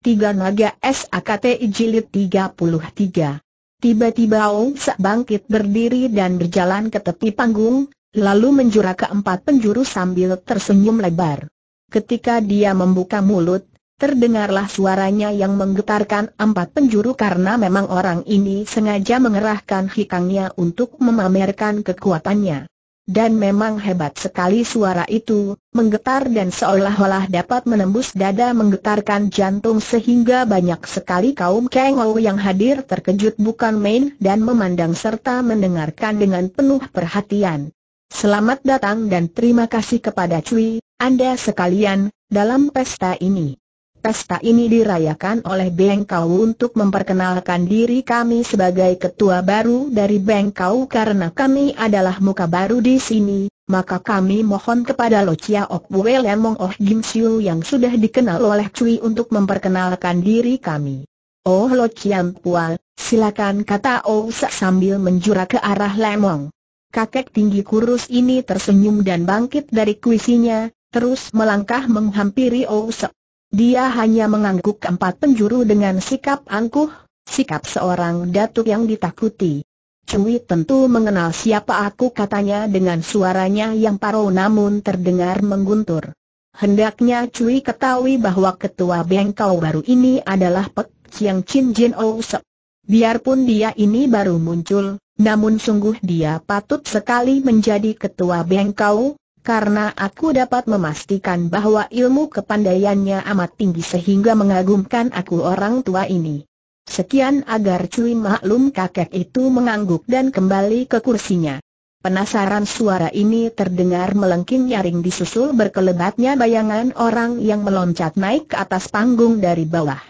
Tiga Naga SAKT Jilid 33 Tiba-tiba Ong Sak bangkit berdiri dan berjalan ke tepi panggung, lalu menjura ke empat penjuru sambil tersenyum lebar. Ketika dia membuka mulut, terdengarlah suaranya yang menggetarkan empat penjuru karena memang orang ini sengaja mengerahkan hikangnya untuk memamerkan kekuatannya. Dan memang hebat sekali suara itu, menggetar dan seolah-olah dapat menembus dada menggetarkan jantung sehingga banyak sekali kaum kengou yang hadir terkejut bukan main dan memandang serta mendengarkan dengan penuh perhatian. Selamat datang dan terima kasih kepada Cui, Anda sekalian, dalam pesta ini. Pesta ini dirayakan oleh Bengkau untuk memperkenalkan diri kami sebagai ketua baru dari Bengkau karena kami adalah muka baru di sini, maka kami mohon kepada Lo Chia Ok Bue Lemong Oh Gim Siu yang sudah dikenal oleh Cui untuk memperkenalkan diri kami. Oh Lo Chiam Pual, silakan kata Oh sambil menjura ke arah Lemong. Kakek tinggi kurus ini tersenyum dan bangkit dari kuisinya, terus melangkah menghampiri Oh dia hanya mengangguk empat penjuru dengan sikap angkuh, sikap seorang datuk yang ditakuti. Cui tentu mengenal siapa aku katanya dengan suaranya yang paruh namun terdengar mengguntur. Hendaknya Cui ketahui bahwa ketua bengkau baru ini adalah Pek Chiang Chin Jin O Biarpun dia ini baru muncul, namun sungguh dia patut sekali menjadi ketua bengkau, karena aku dapat memastikan bahwa ilmu kepandaiannya amat tinggi sehingga mengagumkan aku orang tua ini. Sekian agar Cui maklum kakek itu mengangguk dan kembali ke kursinya. Penasaran suara ini terdengar melengking nyaring disusul berkelebatnya bayangan orang yang meloncat naik ke atas panggung dari bawah.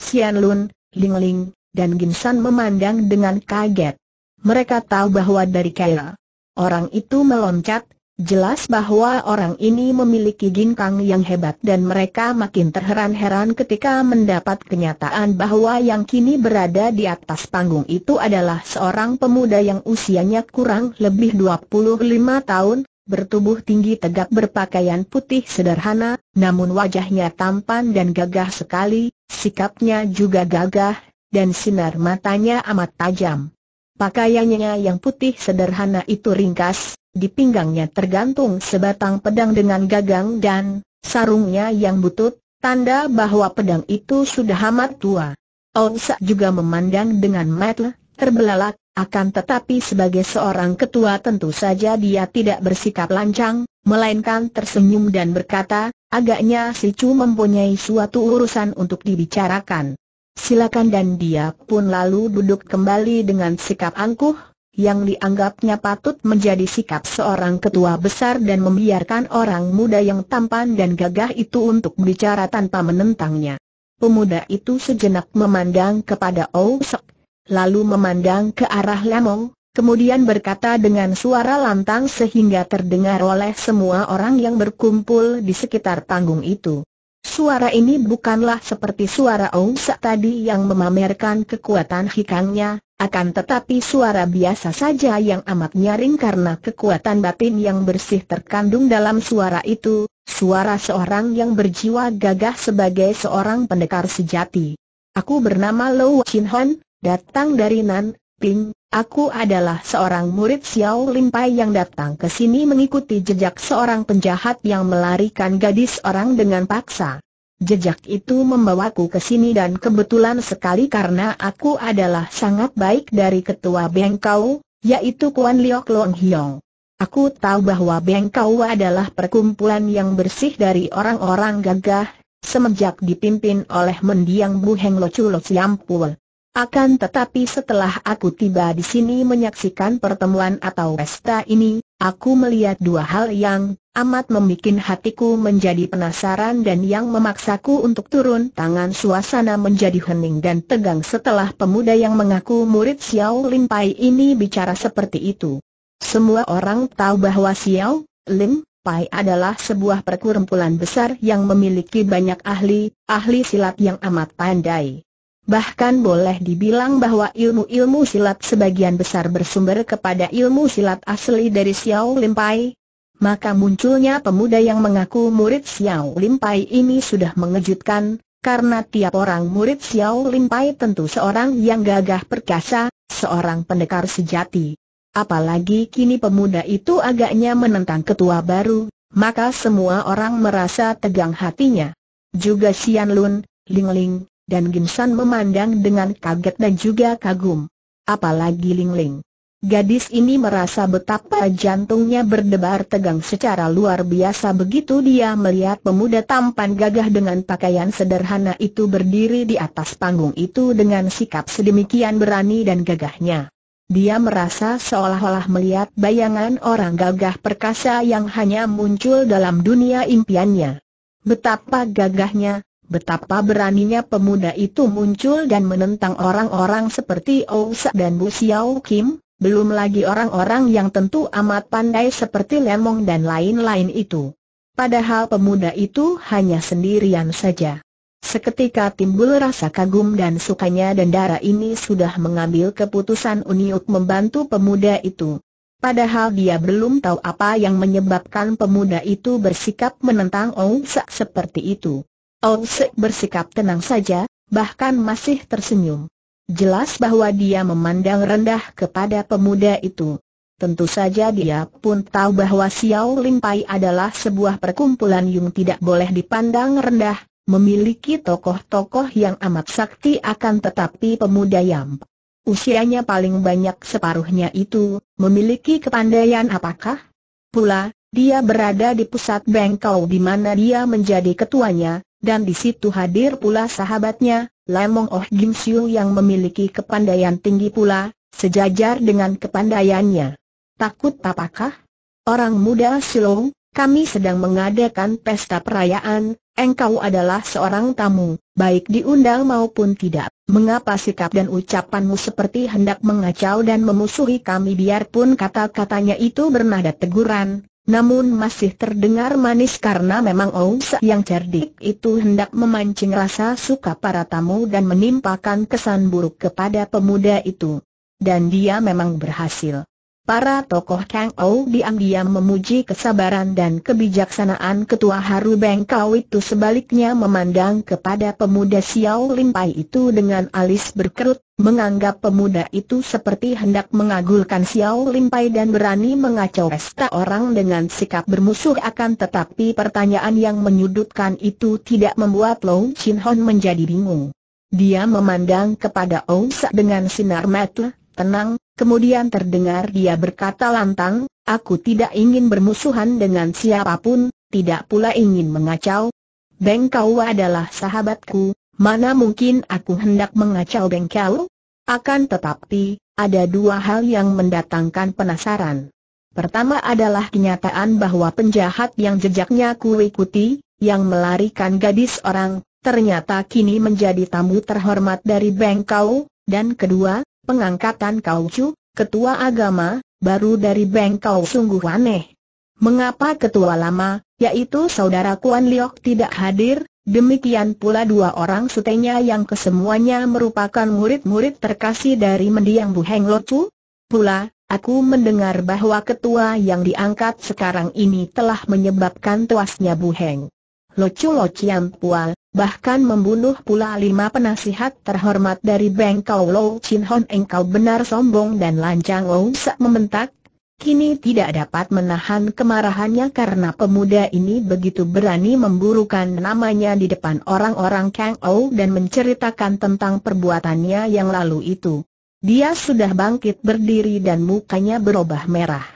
Sian Lun, Ling Ling, dan Ginsan memandang dengan kaget. Mereka tahu bahwa dari Kaila. Orang itu meloncat, Jelas bahwa orang ini memiliki ginkang yang hebat dan mereka makin terheran-heran ketika mendapat kenyataan bahwa yang kini berada di atas panggung itu adalah seorang pemuda yang usianya kurang lebih 25 tahun, bertubuh tinggi tegak berpakaian putih sederhana, namun wajahnya tampan dan gagah sekali, sikapnya juga gagah, dan sinar matanya amat tajam. Pakaiannya yang putih sederhana itu ringkas, di pinggangnya tergantung sebatang pedang dengan gagang dan sarungnya yang butut, tanda bahwa pedang itu sudah amat tua. Onsa juga memandang dengan mata terbelalak, akan tetapi sebagai seorang ketua tentu saja dia tidak bersikap lancang, melainkan tersenyum dan berkata, agaknya si Chu mempunyai suatu urusan untuk dibicarakan. Silakan dan dia pun lalu duduk kembali dengan sikap angkuh, yang dianggapnya patut menjadi sikap seorang ketua besar dan membiarkan orang muda yang tampan dan gagah itu untuk bicara tanpa menentangnya. Pemuda itu sejenak memandang kepada Ousek, lalu memandang ke arah Lemong, kemudian berkata dengan suara lantang sehingga terdengar oleh semua orang yang berkumpul di sekitar panggung itu. Suara ini bukanlah seperti suara Ousek tadi yang memamerkan kekuatan hikangnya, akan tetapi suara biasa saja yang amat nyaring karena kekuatan batin yang bersih terkandung dalam suara itu, suara seorang yang berjiwa gagah sebagai seorang pendekar sejati. Aku bernama Lo Chin Hon, datang dari Nan, Ping, aku adalah seorang murid Xiao Limpai yang datang ke sini mengikuti jejak seorang penjahat yang melarikan gadis orang dengan paksa. Jejak itu membawaku ke sini dan kebetulan sekali karena aku adalah sangat baik dari ketua Bengkau, yaitu Kuan Liok Long Hiong. Aku tahu bahwa Bengkau adalah perkumpulan yang bersih dari orang-orang gagah, semenjak dipimpin oleh mendiang Bu Heng Lo Lo Siampul. Akan tetapi setelah aku tiba di sini menyaksikan pertemuan atau pesta ini, aku melihat dua hal yang amat membuat hatiku menjadi penasaran dan yang memaksaku untuk turun tangan suasana menjadi hening dan tegang setelah pemuda yang mengaku murid Xiao Lim Pai ini bicara seperti itu. Semua orang tahu bahwa Xiao Lim Pai adalah sebuah perkumpulan besar yang memiliki banyak ahli, ahli silat yang amat pandai. Bahkan boleh dibilang bahwa ilmu-ilmu silat sebagian besar bersumber kepada ilmu silat asli dari Xiao Limpai. Maka munculnya pemuda yang mengaku murid Xiao Limpai ini sudah mengejutkan, karena tiap orang murid Xiao Limpai tentu seorang yang gagah perkasa, seorang pendekar sejati. Apalagi kini pemuda itu agaknya menentang ketua baru, maka semua orang merasa tegang hatinya. Juga Xian Lun, Ling Ling, dan Ginsan memandang dengan kaget dan juga kagum. Apalagi Ling Ling. Gadis ini merasa betapa jantungnya berdebar tegang secara luar biasa begitu dia melihat pemuda tampan gagah dengan pakaian sederhana itu berdiri di atas panggung itu dengan sikap sedemikian berani dan gagahnya. Dia merasa seolah-olah melihat bayangan orang gagah perkasa yang hanya muncul dalam dunia impiannya. Betapa gagahnya, betapa beraninya pemuda itu muncul dan menentang orang-orang seperti Ousa dan Bu Xiao Kim, belum lagi orang-orang yang tentu amat pandai seperti Lemong dan lain-lain itu. Padahal pemuda itu hanya sendirian saja. Seketika timbul rasa kagum dan sukanya dan darah ini sudah mengambil keputusan Uniuk membantu pemuda itu. Padahal dia belum tahu apa yang menyebabkan pemuda itu bersikap menentang Sek seperti itu. Ong Sek bersikap tenang saja, bahkan masih tersenyum. Jelas bahwa dia memandang rendah kepada pemuda itu. Tentu saja dia pun tahu bahwa Xiao Limpai adalah sebuah perkumpulan yang tidak boleh dipandang rendah, memiliki tokoh-tokoh yang amat sakti akan tetapi pemuda yang usianya paling banyak separuhnya itu, memiliki kepandaian apakah? Pula, dia berada di pusat bengkau di mana dia menjadi ketuanya, dan di situ hadir pula sahabatnya, Lemong Oh Gim Siu yang memiliki kepandaian tinggi pula, sejajar dengan kepandaiannya. Takut apakah? Orang muda Silong, kami sedang mengadakan pesta perayaan, engkau adalah seorang tamu, baik diundang maupun tidak. Mengapa sikap dan ucapanmu seperti hendak mengacau dan memusuhi kami biarpun kata-katanya itu bernada teguran, namun masih terdengar manis karena memang Ong yang cerdik itu hendak memancing rasa suka para tamu dan menimpakan kesan buruk kepada pemuda itu. Dan dia memang berhasil. Para tokoh Kang Ou diam-diam memuji kesabaran dan kebijaksanaan ketua Haru Bengkau itu sebaliknya memandang kepada pemuda Xiao Limpai itu dengan alis berkerut, menganggap pemuda itu seperti hendak mengagulkan Xiao Limpai dan berani mengacau pesta orang dengan sikap bermusuh akan tetapi pertanyaan yang menyudutkan itu tidak membuat Long Chin Hon menjadi bingung. Dia memandang kepada Sa dengan sinar mata, tenang, kemudian terdengar dia berkata lantang, aku tidak ingin bermusuhan dengan siapa pun, tidak pula ingin mengacau. Bengkau adalah sahabatku, mana mungkin aku hendak mengacau bengkel? Akan tetapi, ada dua hal yang mendatangkan penasaran. Pertama adalah kenyataan bahwa penjahat yang jejaknya ku ikuti, yang melarikan gadis orang, ternyata kini menjadi tamu terhormat dari Bengkau, dan kedua, pengangkatan Kau Chu, ketua agama, baru dari Bengkau sungguh aneh. Mengapa ketua lama, yaitu saudara Kuan Liok tidak hadir, demikian pula dua orang sutenya yang kesemuanya merupakan murid-murid terkasih dari mendiang Bu Heng Lo Chu? Pula, aku mendengar bahwa ketua yang diangkat sekarang ini telah menyebabkan tuasnya Bu Heng. Locu Locian Pual, bahkan membunuh pula lima penasihat terhormat dari Bengkau Lo Chin Hon engkau benar sombong dan lancang Lo Sak membentak. Kini tidak dapat menahan kemarahannya karena pemuda ini begitu berani memburukan namanya di depan orang-orang Kang Ou dan menceritakan tentang perbuatannya yang lalu itu. Dia sudah bangkit berdiri dan mukanya berubah merah.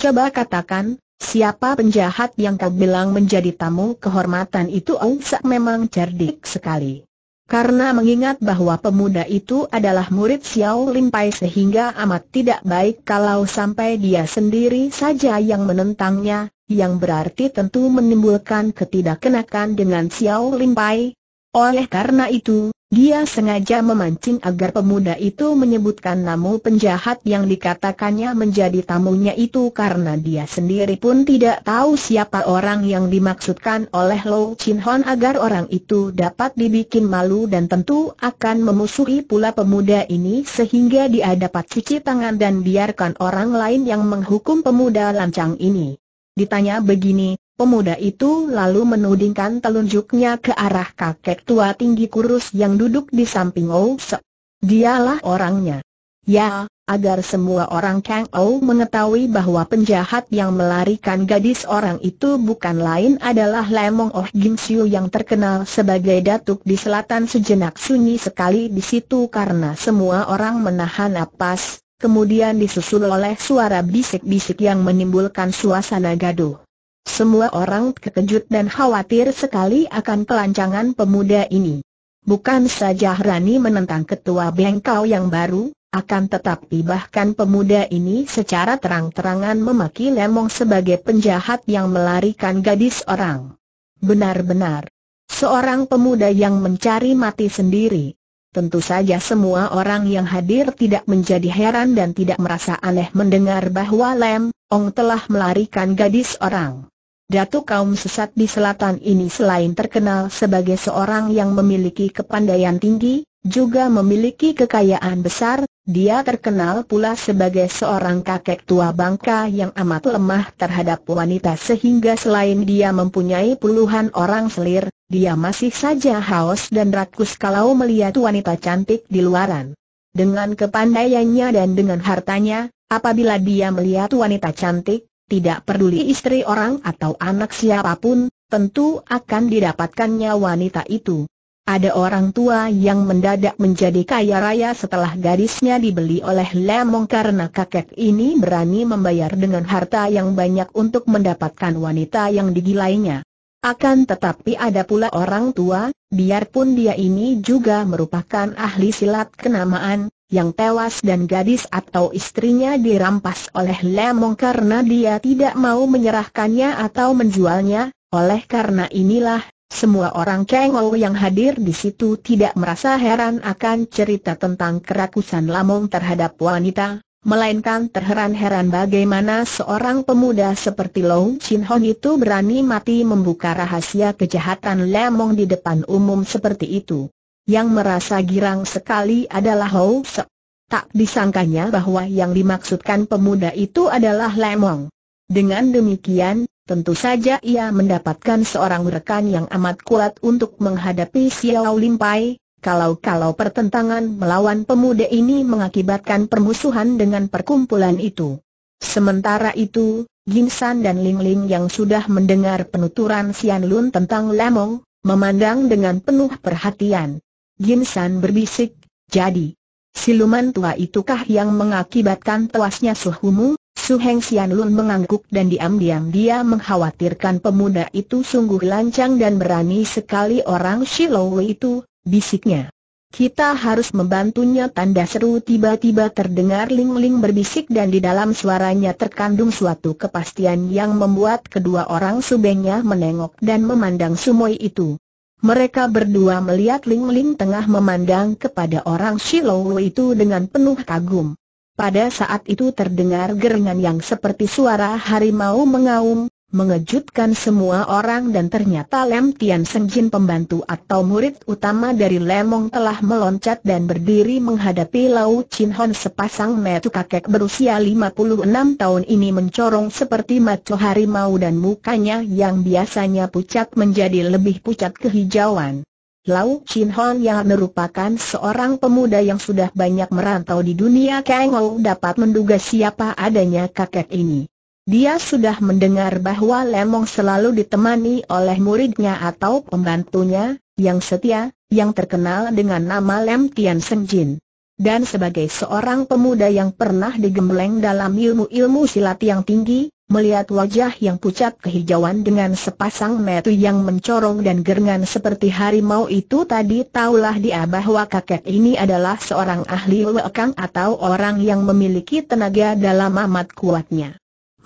Coba katakan, Siapa penjahat yang kau bilang menjadi tamu kehormatan itu Ong Sak memang cerdik sekali. Karena mengingat bahwa pemuda itu adalah murid Xiao Limpai sehingga amat tidak baik kalau sampai dia sendiri saja yang menentangnya, yang berarti tentu menimbulkan ketidakkenakan dengan Xiao Limpai. Oleh karena itu, dia sengaja memancing agar pemuda itu menyebutkan nama penjahat yang dikatakannya menjadi tamunya itu karena dia sendiri pun tidak tahu siapa orang yang dimaksudkan oleh Lo Chin Hon agar orang itu dapat dibikin malu dan tentu akan memusuhi pula pemuda ini sehingga dia dapat cuci tangan dan biarkan orang lain yang menghukum pemuda lancang ini. Ditanya begini, Pemuda itu lalu menudingkan telunjuknya ke arah kakek tua tinggi kurus yang duduk di samping Ou Se. Dialah orangnya. Ya, agar semua orang Kang Ou mengetahui bahwa penjahat yang melarikan gadis orang itu bukan lain adalah Lemong Oh Gim Siu yang terkenal sebagai datuk di selatan sejenak sunyi sekali di situ karena semua orang menahan napas, kemudian disusul oleh suara bisik-bisik yang menimbulkan suasana gaduh. Semua orang terkejut dan khawatir sekali akan kelancangan pemuda ini. Bukan saja Rani menentang ketua bengkau yang baru, akan tetapi bahkan pemuda ini secara terang-terangan memaki Lemong sebagai penjahat yang melarikan gadis orang. Benar-benar, seorang pemuda yang mencari mati sendiri. Tentu saja semua orang yang hadir tidak menjadi heran dan tidak merasa aneh mendengar bahwa Lem Ong telah melarikan gadis orang. Datuk kaum sesat di selatan ini selain terkenal sebagai seorang yang memiliki kepandaian tinggi, juga memiliki kekayaan besar, dia terkenal pula sebagai seorang kakek tua bangka yang amat lemah terhadap wanita sehingga selain dia mempunyai puluhan orang selir, dia masih saja haus dan rakus kalau melihat wanita cantik di luaran. Dengan kepandaiannya dan dengan hartanya, apabila dia melihat wanita cantik, tidak peduli istri orang atau anak siapa pun, tentu akan didapatkannya wanita itu. Ada orang tua yang mendadak menjadi kaya raya setelah gadisnya dibeli oleh Lemong karena kakek ini berani membayar dengan harta yang banyak untuk mendapatkan wanita yang digilainya. Akan tetapi ada pula orang tua, biarpun dia ini juga merupakan ahli silat kenamaan, yang tewas dan gadis atau istrinya dirampas oleh Lemong karena dia tidak mau menyerahkannya atau menjualnya, oleh karena inilah, semua orang Kengou yang hadir di situ tidak merasa heran akan cerita tentang kerakusan Lamong terhadap wanita, melainkan terheran-heran bagaimana seorang pemuda seperti Long Chin Hon itu berani mati membuka rahasia kejahatan Lemong di depan umum seperti itu. Yang merasa girang sekali adalah Ho Se. Tak disangkanya bahwa yang dimaksudkan pemuda itu adalah Lemong. Dengan demikian, tentu saja ia mendapatkan seorang rekan yang amat kuat untuk menghadapi Xiao Limpai, kalau-kalau pertentangan melawan pemuda ini mengakibatkan permusuhan dengan perkumpulan itu. Sementara itu, Ginsan dan Ling Ling yang sudah mendengar penuturan Sian Lun tentang Lemong, memandang dengan penuh perhatian. Ginsan berbisik, jadi, siluman tua itukah yang mengakibatkan tewasnya suhumu? Su Heng Sian Lun mengangguk dan diam-diam dia mengkhawatirkan pemuda itu sungguh lancang dan berani sekali orang Shiloh itu, bisiknya. Kita harus membantunya tanda seru tiba-tiba terdengar Ling Ling berbisik dan di dalam suaranya terkandung suatu kepastian yang membuat kedua orang subengnya menengok dan memandang Sumoi itu. Mereka berdua melihat Ling Ling tengah memandang kepada orang Shiloh itu dengan penuh kagum. Pada saat itu terdengar geringan yang seperti suara harimau mengaum, mengejutkan semua orang dan ternyata Lem Tian Senjin pembantu atau murid utama dari Lemong telah meloncat dan berdiri menghadapi Lau Chin Hon sepasang metu kakek berusia 56 tahun ini mencorong seperti maco harimau dan mukanya yang biasanya pucat menjadi lebih pucat kehijauan. Lau Chin Hon yang merupakan seorang pemuda yang sudah banyak merantau di dunia Kang dapat menduga siapa adanya kakek ini. Dia sudah mendengar bahwa Lemong selalu ditemani oleh muridnya atau pembantunya, yang setia, yang terkenal dengan nama Lem Tian Senjin. Dan sebagai seorang pemuda yang pernah digembleng dalam ilmu-ilmu silat yang tinggi, melihat wajah yang pucat kehijauan dengan sepasang metu yang mencorong dan gerengan seperti harimau itu tadi taulah dia bahwa kakek ini adalah seorang ahli wekang atau orang yang memiliki tenaga dalam amat kuatnya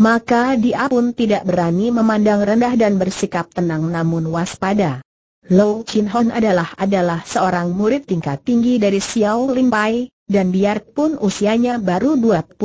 maka dia pun tidak berani memandang rendah dan bersikap tenang namun waspada. Lo Chin Hon adalah adalah seorang murid tingkat tinggi dari Xiao Lim Pai, dan biarpun usianya baru 25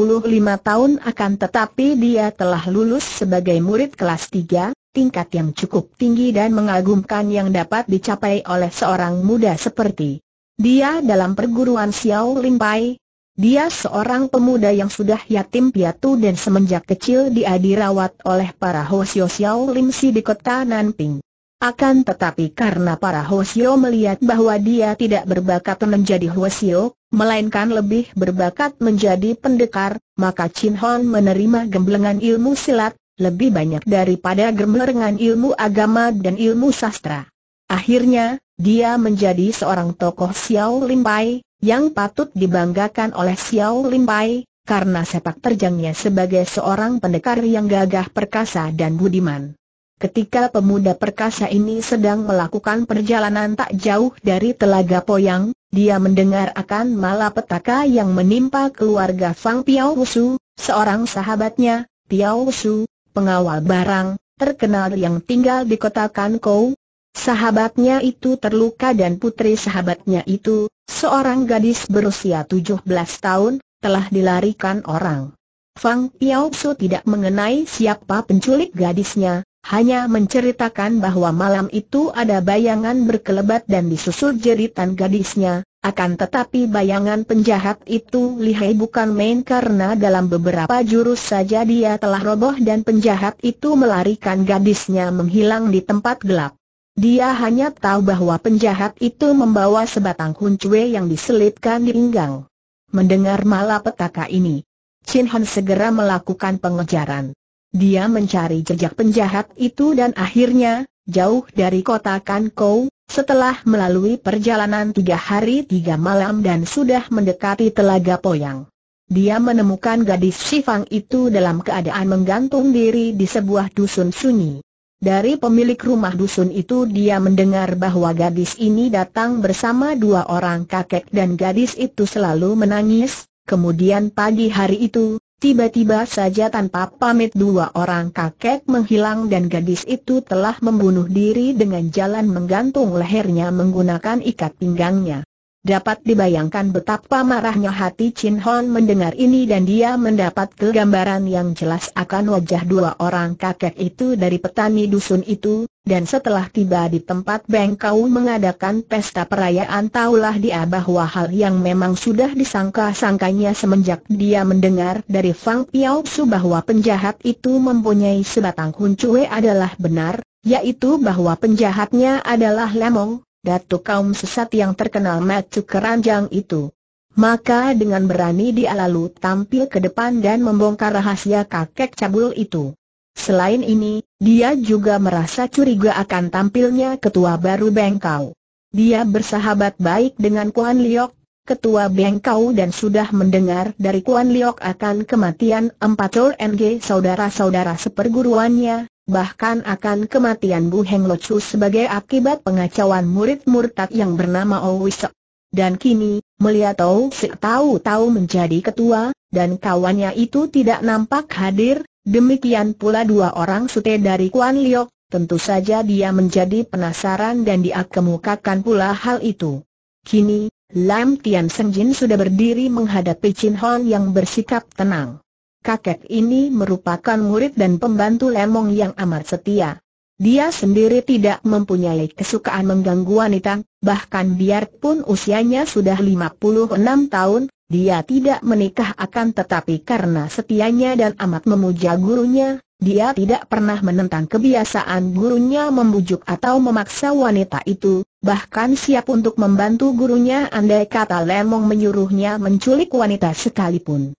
tahun akan tetapi dia telah lulus sebagai murid kelas 3, tingkat yang cukup tinggi dan mengagumkan yang dapat dicapai oleh seorang muda seperti dia dalam perguruan Xiao Lim Pai. Dia seorang pemuda yang sudah yatim piatu dan semenjak kecil dia dirawat oleh para Hosio Xiao Lim Si di kota Nanping. Akan tetapi karena para Hosio melihat bahwa dia tidak berbakat menjadi Hosio, melainkan lebih berbakat menjadi pendekar, maka Chin Hon menerima gemblengan ilmu silat, lebih banyak daripada gemblengan ilmu agama dan ilmu sastra. Akhirnya, dia menjadi seorang tokoh Xiao Lim Pai, yang patut dibanggakan oleh Xiao Lim Pai, karena sepak terjangnya sebagai seorang pendekar yang gagah perkasa dan budiman. Ketika pemuda perkasa ini sedang melakukan perjalanan tak jauh dari Telaga Poyang, dia mendengar akan malapetaka yang menimpa keluarga Fang Piao Su, seorang sahabatnya, Piao Su, pengawal barang, terkenal yang tinggal di kota Kankou, Sahabatnya itu terluka dan putri sahabatnya itu, seorang gadis berusia 17 tahun, telah dilarikan orang. Fang Piao Su tidak mengenai siapa penculik gadisnya, hanya menceritakan bahwa malam itu ada bayangan berkelebat dan disusul jeritan gadisnya, akan tetapi bayangan penjahat itu lihai bukan main karena dalam beberapa jurus saja dia telah roboh dan penjahat itu melarikan gadisnya menghilang di tempat gelap. Dia hanya tahu bahwa penjahat itu membawa sebatang kuncue yang diselipkan di pinggang. Mendengar malapetaka ini, Chin Han segera melakukan pengejaran. Dia mencari jejak penjahat itu dan akhirnya, jauh dari kota Kankou, setelah melalui perjalanan tiga hari tiga malam dan sudah mendekati Telaga Poyang. Dia menemukan gadis Shifang itu dalam keadaan menggantung diri di sebuah dusun sunyi. Dari pemilik rumah dusun itu dia mendengar bahwa gadis ini datang bersama dua orang kakek dan gadis itu selalu menangis, kemudian pagi hari itu, tiba-tiba saja tanpa pamit dua orang kakek menghilang dan gadis itu telah membunuh diri dengan jalan menggantung lehernya menggunakan ikat pinggangnya. Dapat dibayangkan betapa marahnya hati Chin Hon mendengar ini dan dia mendapat kegambaran yang jelas akan wajah dua orang kakek itu dari petani dusun itu, dan setelah tiba di tempat Bengkau mengadakan pesta perayaan taulah dia bahwa hal yang memang sudah disangka-sangkanya semenjak dia mendengar dari Fang Piao Su bahwa penjahat itu mempunyai sebatang kuncue adalah benar, yaitu bahwa penjahatnya adalah Lemong, datuk kaum sesat yang terkenal matu keranjang itu. Maka dengan berani dia lalu tampil ke depan dan membongkar rahasia kakek cabul itu. Selain ini, dia juga merasa curiga akan tampilnya ketua baru Bengkau. Dia bersahabat baik dengan Kuan Liok, ketua Bengkau dan sudah mendengar dari Kuan Liok akan kematian empat NG saudara-saudara seperguruannya, bahkan akan kematian Bu Heng Lo Chu sebagai akibat pengacauan murid murtad yang bernama Owisek. Dan kini, melihat Oh Sik tahu-tahu menjadi ketua, dan kawannya itu tidak nampak hadir, demikian pula dua orang sute dari Kuan Liok, tentu saja dia menjadi penasaran dan dia kemukakan pula hal itu. Kini, Lam Tian Senjin sudah berdiri menghadapi Chin Hon yang bersikap tenang kakek ini merupakan murid dan pembantu Lemong yang amat setia. Dia sendiri tidak mempunyai kesukaan mengganggu wanita, bahkan biarpun usianya sudah 56 tahun, dia tidak menikah akan tetapi karena setianya dan amat memuja gurunya, dia tidak pernah menentang kebiasaan gurunya membujuk atau memaksa wanita itu, bahkan siap untuk membantu gurunya andai kata Lemong menyuruhnya menculik wanita sekalipun.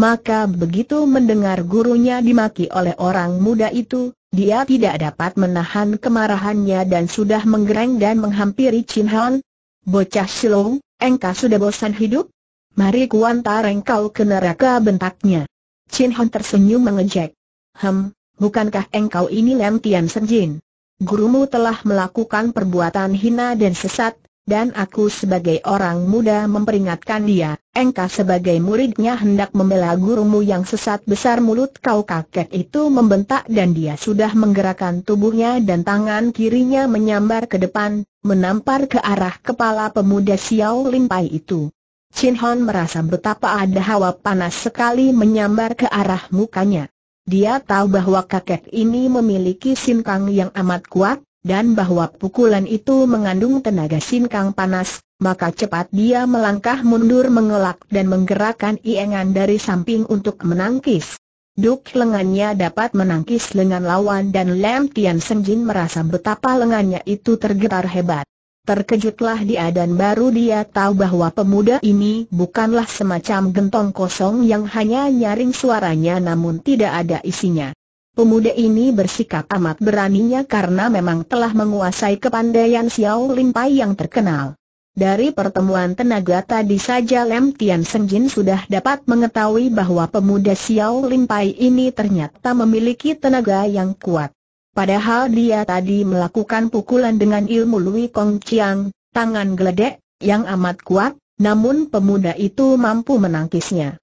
Maka begitu mendengar gurunya dimaki oleh orang muda itu, dia tidak dapat menahan kemarahannya dan sudah menggereng dan menghampiri Chin Han. Bocah Silong, engkau sudah bosan hidup? Mari kuantar engkau ke neraka bentaknya. Chin Han tersenyum mengejek. Hem, bukankah engkau ini Lem Tian Senjin? Gurumu telah melakukan perbuatan hina dan sesat, dan aku sebagai orang muda memperingatkan dia, engkau sebagai muridnya hendak membela gurumu yang sesat besar mulut kau kakek itu membentak dan dia sudah menggerakkan tubuhnya dan tangan kirinya menyambar ke depan, menampar ke arah kepala pemuda Xiao Limpai itu. Chin Hon merasa betapa ada hawa panas sekali menyambar ke arah mukanya. Dia tahu bahwa kakek ini memiliki sinkang yang amat kuat, dan bahwa pukulan itu mengandung tenaga sinkang panas, maka cepat dia melangkah mundur mengelak dan menggerakkan iengan dari samping untuk menangkis. Duk lengannya dapat menangkis lengan lawan dan Lam Tian Senjin merasa betapa lengannya itu tergetar hebat. Terkejutlah dia dan baru dia tahu bahwa pemuda ini bukanlah semacam gentong kosong yang hanya nyaring suaranya namun tidak ada isinya. Pemuda ini bersikap amat beraninya karena memang telah menguasai kepandaian Xiao Limpai yang terkenal. Dari pertemuan tenaga tadi saja Lem Tian Senjin sudah dapat mengetahui bahwa pemuda Xiao Limpai ini ternyata memiliki tenaga yang kuat. Padahal dia tadi melakukan pukulan dengan ilmu Lui Kong Chiang, tangan geledek, yang amat kuat, namun pemuda itu mampu menangkisnya.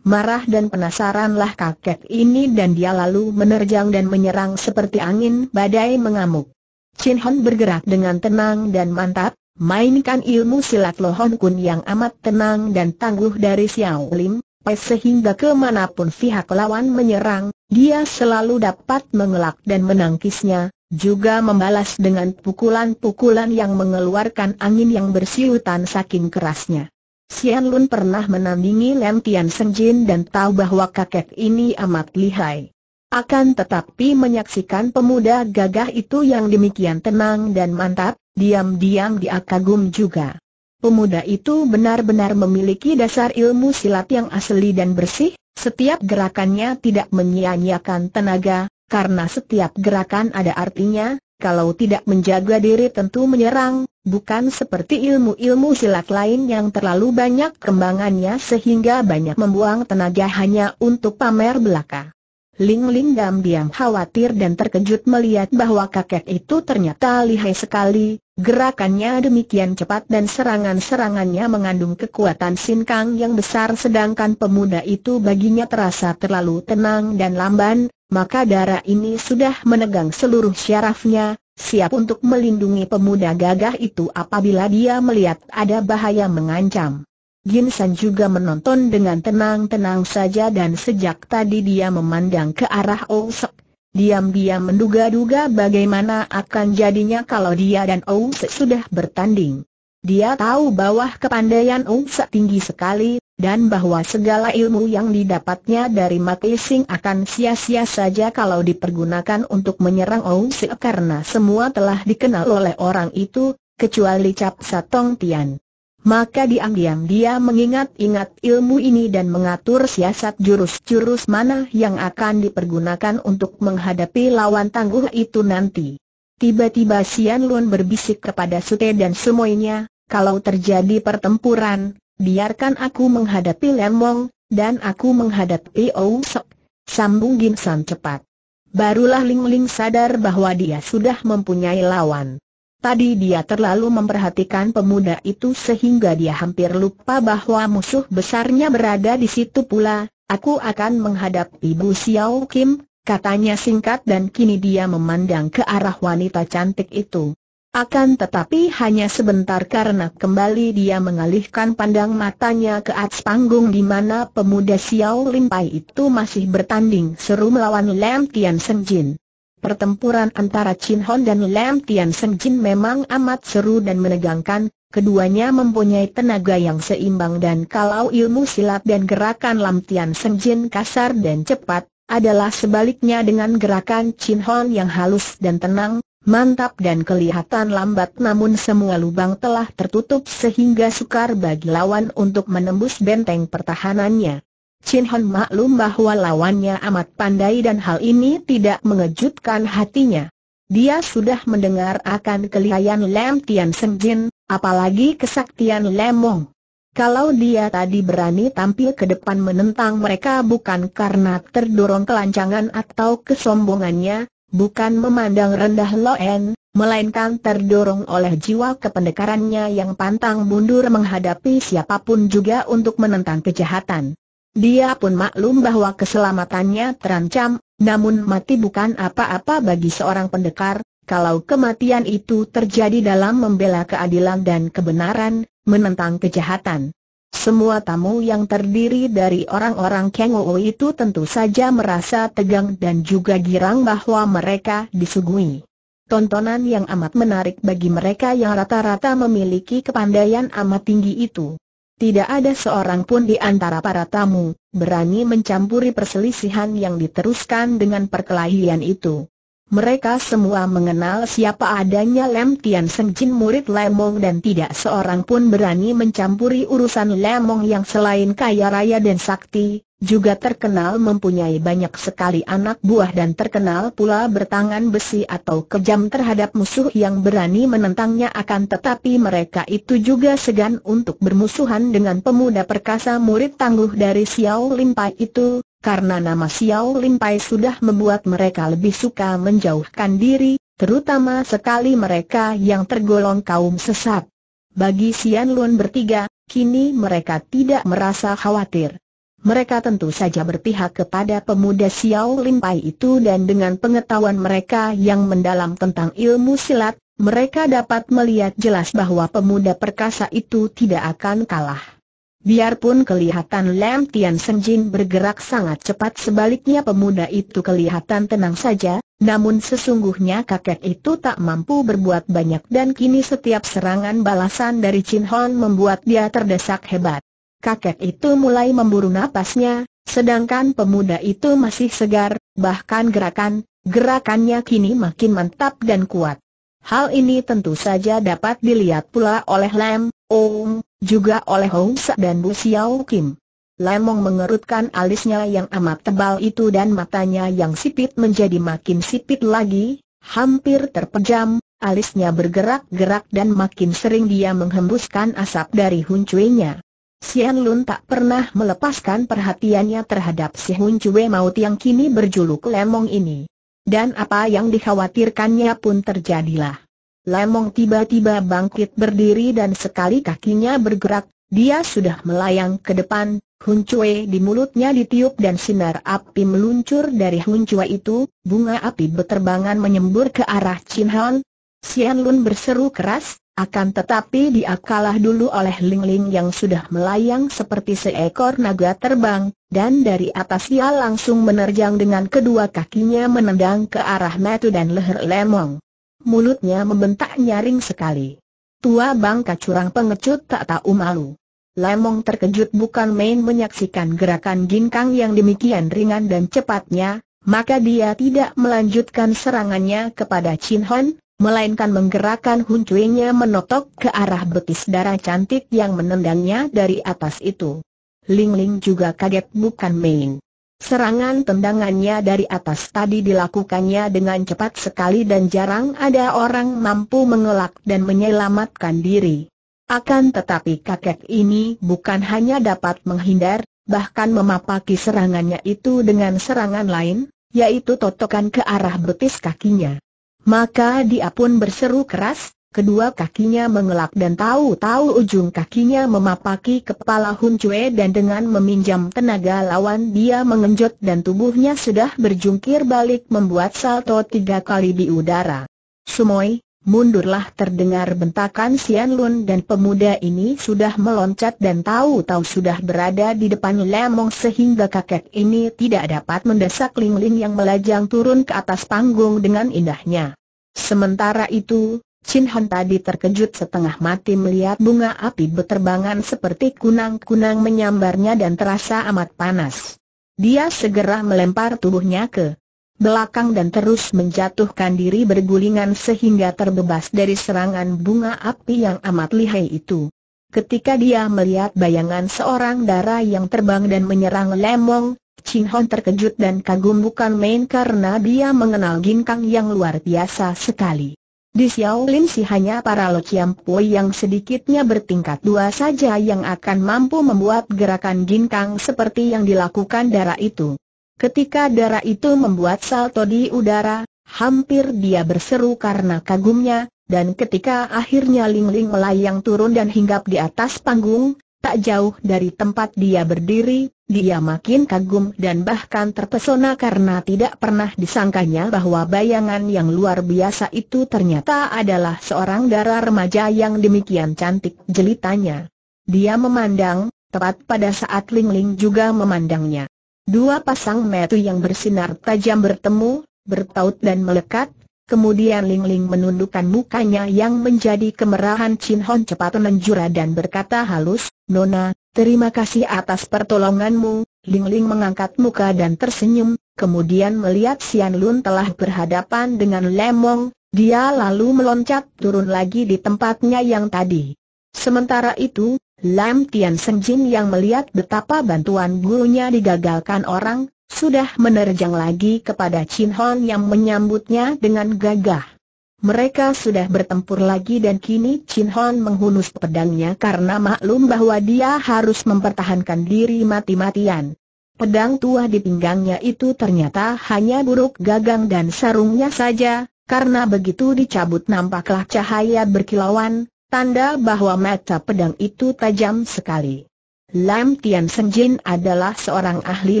Marah dan penasaranlah kakek ini dan dia lalu menerjang dan menyerang seperti angin badai mengamuk. Chin Hon bergerak dengan tenang dan mantap, Mainkan ilmu silat Lohon Kun yang amat tenang dan tangguh dari Xiao Lim, sehingga ke mana pun pihak lawan menyerang, dia selalu dapat mengelak dan menangkisnya, juga membalas dengan pukulan-pukulan yang mengeluarkan angin yang bersiutan saking kerasnya. Xian Lun pernah menandingi Lem Tian Senjin dan tahu bahwa kakek ini amat lihai. Akan tetapi menyaksikan pemuda gagah itu yang demikian tenang dan mantap, diam-diam dia kagum juga. Pemuda itu benar-benar memiliki dasar ilmu silat yang asli dan bersih, setiap gerakannya tidak menyia-nyiakan tenaga, karena setiap gerakan ada artinya, kalau tidak menjaga diri tentu menyerang, bukan seperti ilmu-ilmu silat lain yang terlalu banyak kembangannya sehingga banyak membuang tenaga hanya untuk pamer belaka. Ling Ling diam-diam khawatir dan terkejut melihat bahwa kakek itu ternyata lihai sekali, gerakannya demikian cepat dan serangan-serangannya mengandung kekuatan sinkang yang besar sedangkan pemuda itu baginya terasa terlalu tenang dan lamban, maka darah ini sudah menegang seluruh syarafnya, siap untuk melindungi pemuda gagah itu apabila dia melihat ada bahaya mengancam. Gin San juga menonton dengan tenang-tenang saja dan sejak tadi dia memandang ke arah Oh Sek. Diam-diam menduga-duga bagaimana akan jadinya kalau dia dan Oh Sek sudah bertanding. Dia tahu bahwa kepandaian Oh Sek tinggi sekali, dan bahwa segala ilmu yang didapatnya dari Mati Sing akan sia-sia saja kalau dipergunakan untuk menyerang Oh Sek karena semua telah dikenal oleh orang itu, kecuali Cap Satong Tian. Maka diam-diam dia mengingat-ingat ilmu ini dan mengatur siasat jurus-jurus mana yang akan dipergunakan untuk menghadapi lawan tangguh itu nanti. Tiba-tiba Sian Lun berbisik kepada Sute dan semuanya, kalau terjadi pertempuran, biarkan aku menghadapi Lemong, dan aku menghadapi Ou Sok. Sambung San cepat. Barulah Ling Ling sadar bahwa dia sudah mempunyai lawan. Tadi dia terlalu memperhatikan pemuda itu sehingga dia hampir lupa bahwa musuh besarnya berada di situ pula. Aku akan menghadapi Bu Xiao Kim, katanya singkat dan kini dia memandang ke arah wanita cantik itu. Akan tetapi hanya sebentar karena kembali dia mengalihkan pandang matanya ke atas panggung di mana pemuda Xiao Limpai itu masih bertanding seru melawan Lam Tian Senjin. Pertempuran antara Chin Hon dan Lam Tian Seng Jin memang amat seru dan menegangkan, keduanya mempunyai tenaga yang seimbang dan kalau ilmu silat dan gerakan Lam Tian Seng Jin kasar dan cepat, adalah sebaliknya dengan gerakan Chin Hon yang halus dan tenang, mantap dan kelihatan lambat namun semua lubang telah tertutup sehingga sukar bagi lawan untuk menembus benteng pertahanannya. Chin Hon maklum bahwa lawannya amat pandai dan hal ini tidak mengejutkan hatinya. Dia sudah mendengar akan kelihayan Lam Tian Seng Jin, apalagi kesaktian Lemong. Kalau dia tadi berani tampil ke depan menentang mereka bukan karena terdorong kelancangan atau kesombongannya, bukan memandang rendah Loen, melainkan terdorong oleh jiwa kependekarannya yang pantang mundur menghadapi siapa pun juga untuk menentang kejahatan. Dia pun maklum bahwa keselamatannya terancam, namun mati bukan apa-apa bagi seorang pendekar, kalau kematian itu terjadi dalam membela keadilan dan kebenaran, menentang kejahatan. Semua tamu yang terdiri dari orang-orang Kengoo itu tentu saja merasa tegang dan juga girang bahwa mereka disuguhi tontonan yang amat menarik bagi mereka yang rata-rata memiliki kepandaian amat tinggi itu. Tidak ada seorang pun di antara para tamu, berani mencampuri perselisihan yang diteruskan dengan perkelahian itu. Mereka semua mengenal siapa adanya Lem Tian Seng Jin murid Lemong dan tidak seorang pun berani mencampuri urusan Lemong yang selain kaya raya dan sakti, juga terkenal mempunyai banyak sekali anak buah dan terkenal pula bertangan besi atau kejam terhadap musuh yang berani menentangnya. Akan tetapi mereka itu juga segan untuk bermusuhan dengan pemuda perkasa murid tangguh dari Xiao Limpai itu, karena nama Xiao Limpai sudah membuat mereka lebih suka menjauhkan diri, terutama sekali mereka yang tergolong kaum sesat. Bagi Xian Lun bertiga, kini mereka tidak merasa khawatir. Mereka tentu saja berpihak kepada pemuda Xiao Limpai itu dan dengan pengetahuan mereka yang mendalam tentang ilmu silat, mereka dapat melihat jelas bahwa pemuda perkasa itu tidak akan kalah. Biarpun kelihatan Lam Tian Senjin bergerak sangat cepat sebaliknya pemuda itu kelihatan tenang saja, namun sesungguhnya kakek itu tak mampu berbuat banyak dan kini setiap serangan balasan dari Chin Hon membuat dia terdesak hebat. Kakek itu mulai memburu napasnya, sedangkan pemuda itu masih segar, bahkan gerakan, gerakannya kini makin mantap dan kuat. Hal ini tentu saja dapat dilihat pula oleh Lam, Ong, juga oleh Hong Sa dan Bu Xiao Kim. Lemong mengerutkan alisnya yang amat tebal itu dan matanya yang sipit menjadi makin sipit lagi, hampir terpejam, alisnya bergerak-gerak dan makin sering dia menghembuskan asap dari huncuinya. Sian Lun tak pernah melepaskan perhatiannya terhadap si Hun Chue Maut yang kini berjuluk Lemong ini. Dan apa yang dikhawatirkannya pun terjadilah. Lemong tiba-tiba bangkit berdiri dan sekali kakinya bergerak, dia sudah melayang ke depan, Hun di mulutnya ditiup dan sinar api meluncur dari Hun itu, bunga api beterbangan menyembur ke arah Chin Han. Sian Lun berseru keras, akan tetapi dia kalah dulu oleh Ling Ling yang sudah melayang seperti seekor naga terbang, dan dari atas dia langsung menerjang dengan kedua kakinya menendang ke arah metu dan leher Lemong. Mulutnya membentak nyaring sekali. Tua bangka curang pengecut tak tahu malu. Lemong terkejut bukan main menyaksikan gerakan ginkang yang demikian ringan dan cepatnya, maka dia tidak melanjutkan serangannya kepada Chin Hon, melainkan menggerakkan huncuinya menotok ke arah betis darah cantik yang menendangnya dari atas itu. Ling Ling juga kaget bukan main. Serangan tendangannya dari atas tadi dilakukannya dengan cepat sekali dan jarang ada orang mampu mengelak dan menyelamatkan diri. Akan tetapi kakek ini bukan hanya dapat menghindar, bahkan memapaki serangannya itu dengan serangan lain, yaitu totokan ke arah betis kakinya. Maka dia pun berseru keras, kedua kakinya mengelak dan tahu-tahu ujung kakinya memapaki kepala Hun Chue dan dengan meminjam tenaga lawan dia mengenjot dan tubuhnya sudah berjungkir balik membuat salto tiga kali di udara. Sumoy, mundurlah terdengar bentakan Sian Lun dan pemuda ini sudah meloncat dan tahu-tahu sudah berada di depan Lemong sehingga kakek ini tidak dapat mendesak Ling Ling yang melajang turun ke atas panggung dengan indahnya. Sementara itu, Chin Han tadi terkejut setengah mati melihat bunga api beterbangan seperti kunang-kunang menyambarnya dan terasa amat panas. Dia segera melempar tubuhnya ke belakang dan terus menjatuhkan diri bergulingan sehingga terbebas dari serangan bunga api yang amat lihai itu. Ketika dia melihat bayangan seorang darah yang terbang dan menyerang Lemong, Chin Hon terkejut dan kagum bukan main karena dia mengenal ginkang yang luar biasa sekali. Di Xiao Lin si hanya para Lo Pui yang sedikitnya bertingkat dua saja yang akan mampu membuat gerakan ginkang seperti yang dilakukan darah itu. Ketika darah itu membuat salto di udara, hampir dia berseru karena kagumnya, dan ketika akhirnya Ling Ling melayang turun dan hinggap di atas panggung, tak jauh dari tempat dia berdiri, dia makin kagum dan bahkan terpesona karena tidak pernah disangkanya bahwa bayangan yang luar biasa itu ternyata adalah seorang darah remaja yang demikian cantik jelitanya. Dia memandang, tepat pada saat Ling Ling juga memandangnya. Dua pasang metu yang bersinar tajam bertemu, bertaut dan melekat, Kemudian Ling Ling menundukkan mukanya yang menjadi kemerahan Chin Hon cepat menjura dan berkata halus, Nona, terima kasih atas pertolonganmu. Ling Ling mengangkat muka dan tersenyum, kemudian melihat Sian Lun telah berhadapan dengan Lemong, dia lalu meloncat turun lagi di tempatnya yang tadi. Sementara itu, Lam Tian Seng Jin yang melihat betapa bantuan gurunya digagalkan orang, sudah menerjang lagi kepada Chin Hon yang menyambutnya dengan gagah. Mereka sudah bertempur lagi dan kini Chin Hon menghunus pedangnya karena maklum bahwa dia harus mempertahankan diri mati-matian. Pedang tua di pinggangnya itu ternyata hanya buruk gagang dan sarungnya saja, karena begitu dicabut nampaklah cahaya berkilauan, tanda bahwa mata pedang itu tajam sekali. Lam Tian Senjin adalah seorang ahli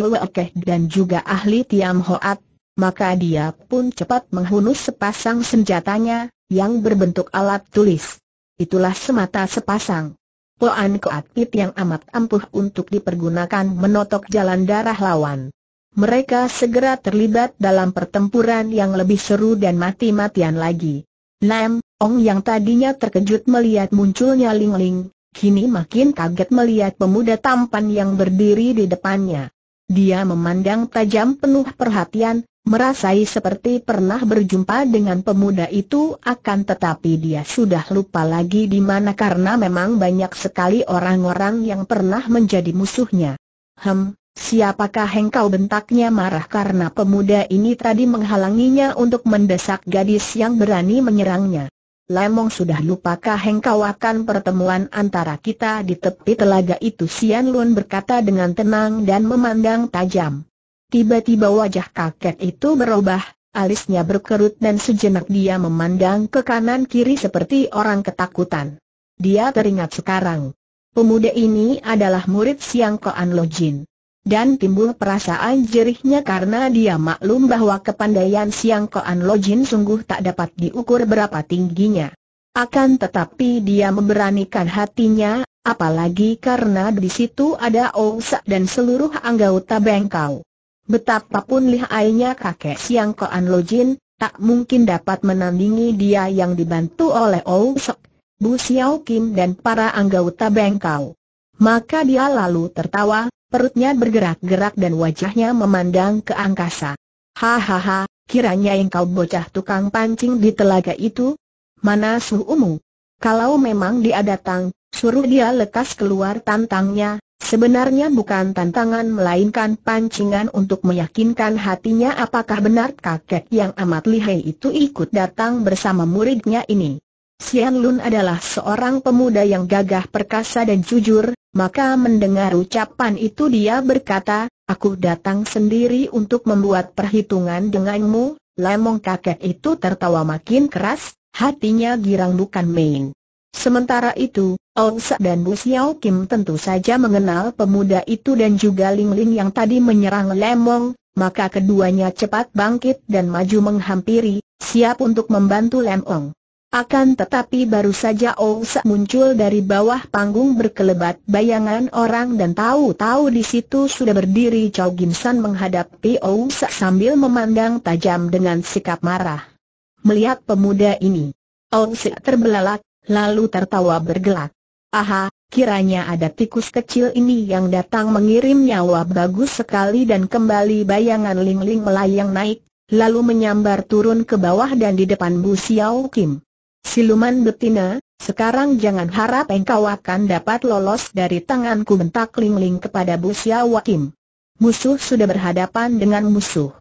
Wekeh dan juga ahli Tiam Hoat, maka dia pun cepat menghunus sepasang senjatanya, yang berbentuk alat tulis. Itulah semata sepasang. Poan Koatit yang amat ampuh untuk dipergunakan menotok jalan darah lawan. Mereka segera terlibat dalam pertempuran yang lebih seru dan mati-matian lagi. Lam, Ong yang tadinya terkejut melihat munculnya Ling Ling, kini makin kaget melihat pemuda tampan yang berdiri di depannya. Dia memandang tajam penuh perhatian, merasai seperti pernah berjumpa dengan pemuda itu akan tetapi dia sudah lupa lagi di mana karena memang banyak sekali orang-orang yang pernah menjadi musuhnya. Hem, siapakah engkau bentaknya marah karena pemuda ini tadi menghalanginya untuk mendesak gadis yang berani menyerangnya. Lemong sudah lupakah engkau akan pertemuan antara kita di tepi telaga itu Sian Lun berkata dengan tenang dan memandang tajam. Tiba-tiba wajah kakek itu berubah, alisnya berkerut dan sejenak dia memandang ke kanan kiri seperti orang ketakutan. Dia teringat sekarang. Pemuda ini adalah murid Siang Koan Lojin dan timbul perasaan jerihnya karena dia maklum bahwa kepandaian Siang Koan Lojin sungguh tak dapat diukur berapa tingginya. Akan tetapi dia memberanikan hatinya, apalagi karena di situ ada Ousa dan seluruh anggota bengkau. Betapapun lihainya kakek Siang Koan Lojin, tak mungkin dapat menandingi dia yang dibantu oleh Ousa, Bu Xiao Kim dan para anggota bengkau. Maka dia lalu tertawa, Perutnya bergerak-gerak dan wajahnya memandang ke angkasa. Hahaha, kiranya engkau bocah tukang pancing di telaga itu? Mana suhumu? Kalau memang dia datang, suruh dia lekas keluar tantangnya, sebenarnya bukan tantangan melainkan pancingan untuk meyakinkan hatinya apakah benar kakek yang amat lihai itu ikut datang bersama muridnya ini. Sian Lun adalah seorang pemuda yang gagah perkasa dan jujur, maka mendengar ucapan itu dia berkata, aku datang sendiri untuk membuat perhitungan denganmu, lemong kakek itu tertawa makin keras, hatinya girang bukan main. Sementara itu, Sa dan Bu Xiao Kim tentu saja mengenal pemuda itu dan juga Ling Ling yang tadi menyerang Lemong, maka keduanya cepat bangkit dan maju menghampiri, siap untuk membantu Lemong. Akan tetapi baru saja Ousa muncul dari bawah panggung berkelebat bayangan orang dan tahu-tahu di situ sudah berdiri Chow Gin San menghadapi Ousa sambil memandang tajam dengan sikap marah. Melihat pemuda ini, Ousa terbelalak, lalu tertawa bergelak. Aha, kiranya ada tikus kecil ini yang datang mengirim nyawa bagus sekali dan kembali bayangan Ling Ling melayang naik, lalu menyambar turun ke bawah dan di depan Bu Xiao Kim. Siluman betina, sekarang jangan harap engkau akan dapat lolos dari tanganku bentak Ling Ling kepada Bu Xiao Kim. Musuh sudah berhadapan dengan musuh.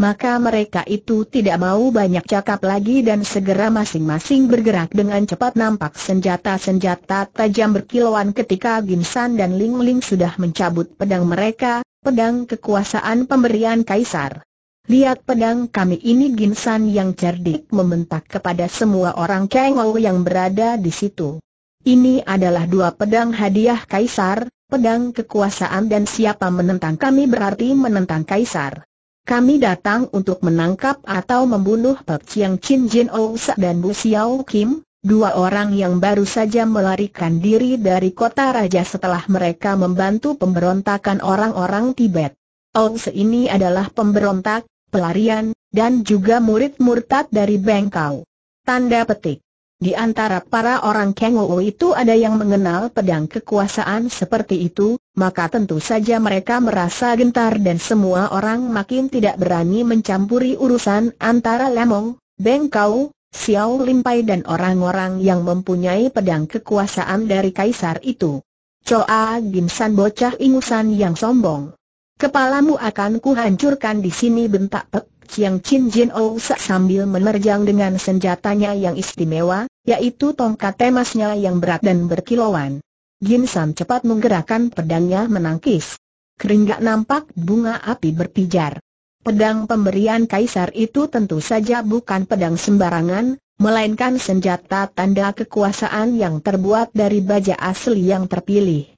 Maka mereka itu tidak mau banyak cakap lagi dan segera masing-masing bergerak dengan cepat nampak senjata-senjata tajam berkilauan ketika Ginsan dan Ling Ling sudah mencabut pedang mereka, pedang kekuasaan pemberian kaisar. Lihat pedang kami ini Ginsan yang cerdik membentak kepada semua orang Kengou yang berada di situ. Ini adalah dua pedang hadiah kaisar, pedang kekuasaan dan siapa menentang kami berarti menentang kaisar. Kami datang untuk menangkap atau membunuh Pek Chiang Chin Jin Ousa dan Bu Xiao Kim, dua orang yang baru saja melarikan diri dari kota raja setelah mereka membantu pemberontakan orang-orang Tibet. Ousa ini adalah pemberontak, pelarian, dan juga murid murtad dari Bengkau. Tanda petik. Di antara para orang Kengou itu ada yang mengenal pedang kekuasaan seperti itu, maka tentu saja mereka merasa gentar dan semua orang makin tidak berani mencampuri urusan antara Lemong, Bengkau, Xiao Limpai dan orang-orang yang mempunyai pedang kekuasaan dari kaisar itu. Choa Ginsan bocah ingusan yang sombong. Kepalamu akan kuhancurkan di sini bentak Pek Chiang Chin Jin O sambil menerjang dengan senjatanya yang istimewa, yaitu tongkat temasnya yang berat dan berkilauan. Gin San cepat menggerakkan pedangnya menangkis. Keringat nampak bunga api berpijar. Pedang pemberian kaisar itu tentu saja bukan pedang sembarangan, melainkan senjata tanda kekuasaan yang terbuat dari baja asli yang terpilih.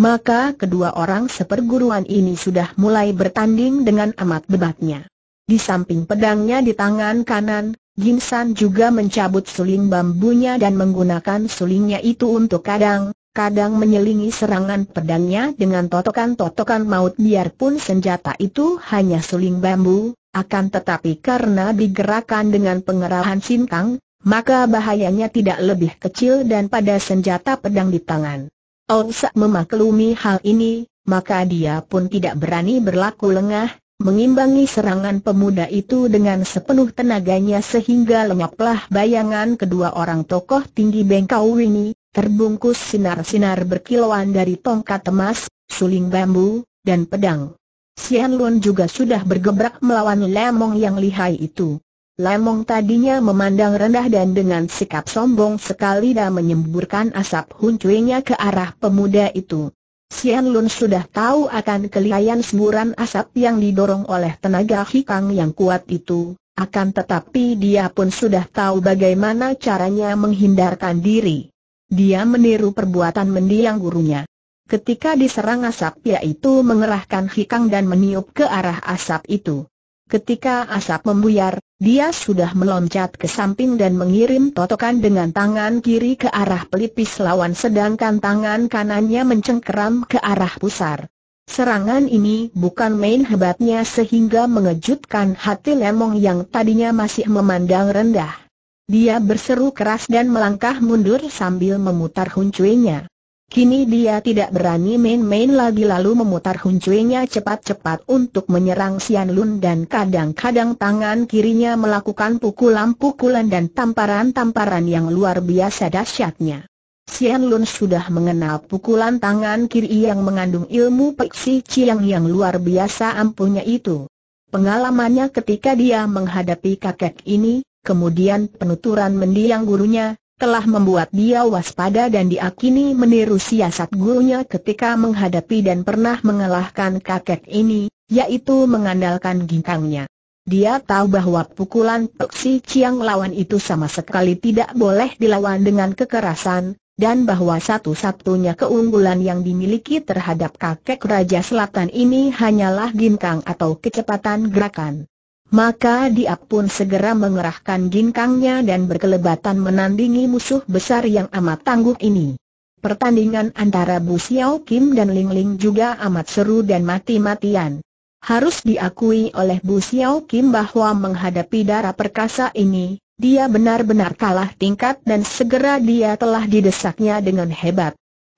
Maka kedua orang seperguruan ini sudah mulai bertanding dengan amat bebatnya. Di samping pedangnya di tangan kanan, Ginsan juga mencabut suling bambunya dan menggunakan sulingnya itu untuk kadang, kadang menyelingi serangan pedangnya dengan totokan-totokan maut biarpun senjata itu hanya suling bambu, akan tetapi karena digerakkan dengan pengerahan sinkang, maka bahayanya tidak lebih kecil dan pada senjata pedang di tangan. Ousak memaklumi hal ini, maka dia pun tidak berani berlaku lengah, mengimbangi serangan pemuda itu dengan sepenuh tenaganya sehingga lenyaplah bayangan kedua orang tokoh tinggi Bengkau ini, terbungkus sinar-sinar berkilauan dari tongkat emas, suling bambu, dan pedang. Sian Lun juga sudah bergebrak melawan Lemong yang lihai itu. Lemong tadinya memandang rendah dan dengan sikap sombong sekali dan menyemburkan asap huncuinya ke arah pemuda itu. Sian Lun sudah tahu akan kelihayan semburan asap yang didorong oleh tenaga hikang yang kuat itu, akan tetapi dia pun sudah tahu bagaimana caranya menghindarkan diri. Dia meniru perbuatan mendiang gurunya. Ketika diserang asap yaitu mengerahkan hikang dan meniup ke arah asap itu. Ketika asap membuyar, dia sudah meloncat ke samping dan mengirim totokan dengan tangan kiri ke arah pelipis lawan sedangkan tangan kanannya mencengkeram ke arah pusar. Serangan ini bukan main hebatnya sehingga mengejutkan hati Lemong yang tadinya masih memandang rendah. Dia berseru keras dan melangkah mundur sambil memutar huncuinya. Kini dia tidak berani main-main lagi lalu memutar huncuinya cepat-cepat untuk menyerang Sian Lun dan kadang-kadang tangan kirinya melakukan pukulan-pukulan dan tamparan-tamparan yang luar biasa dahsyatnya. Sian Lun sudah mengenal pukulan tangan kiri yang mengandung ilmu peksi ciang yang luar biasa ampuhnya itu. Pengalamannya ketika dia menghadapi kakek ini, kemudian penuturan mendiang gurunya, telah membuat dia waspada dan diakini meniru siasat gurunya ketika menghadapi dan pernah mengalahkan kakek ini, yaitu mengandalkan ginkangnya. Dia tahu bahwa pukulan Peksi Chiang lawan itu sama sekali tidak boleh dilawan dengan kekerasan, dan bahwa satu-satunya keunggulan yang dimiliki terhadap kakek Raja Selatan ini hanyalah ginkang atau kecepatan gerakan. Maka dia pun segera mengerahkan ginkangnya dan berkelebatan menandingi musuh besar yang amat tangguh ini. Pertandingan antara Bu Xiao Kim dan Ling Ling juga amat seru dan mati-matian. Harus diakui oleh Bu Xiao Kim bahwa menghadapi darah perkasa ini, dia benar-benar kalah tingkat dan segera dia telah didesaknya dengan hebat.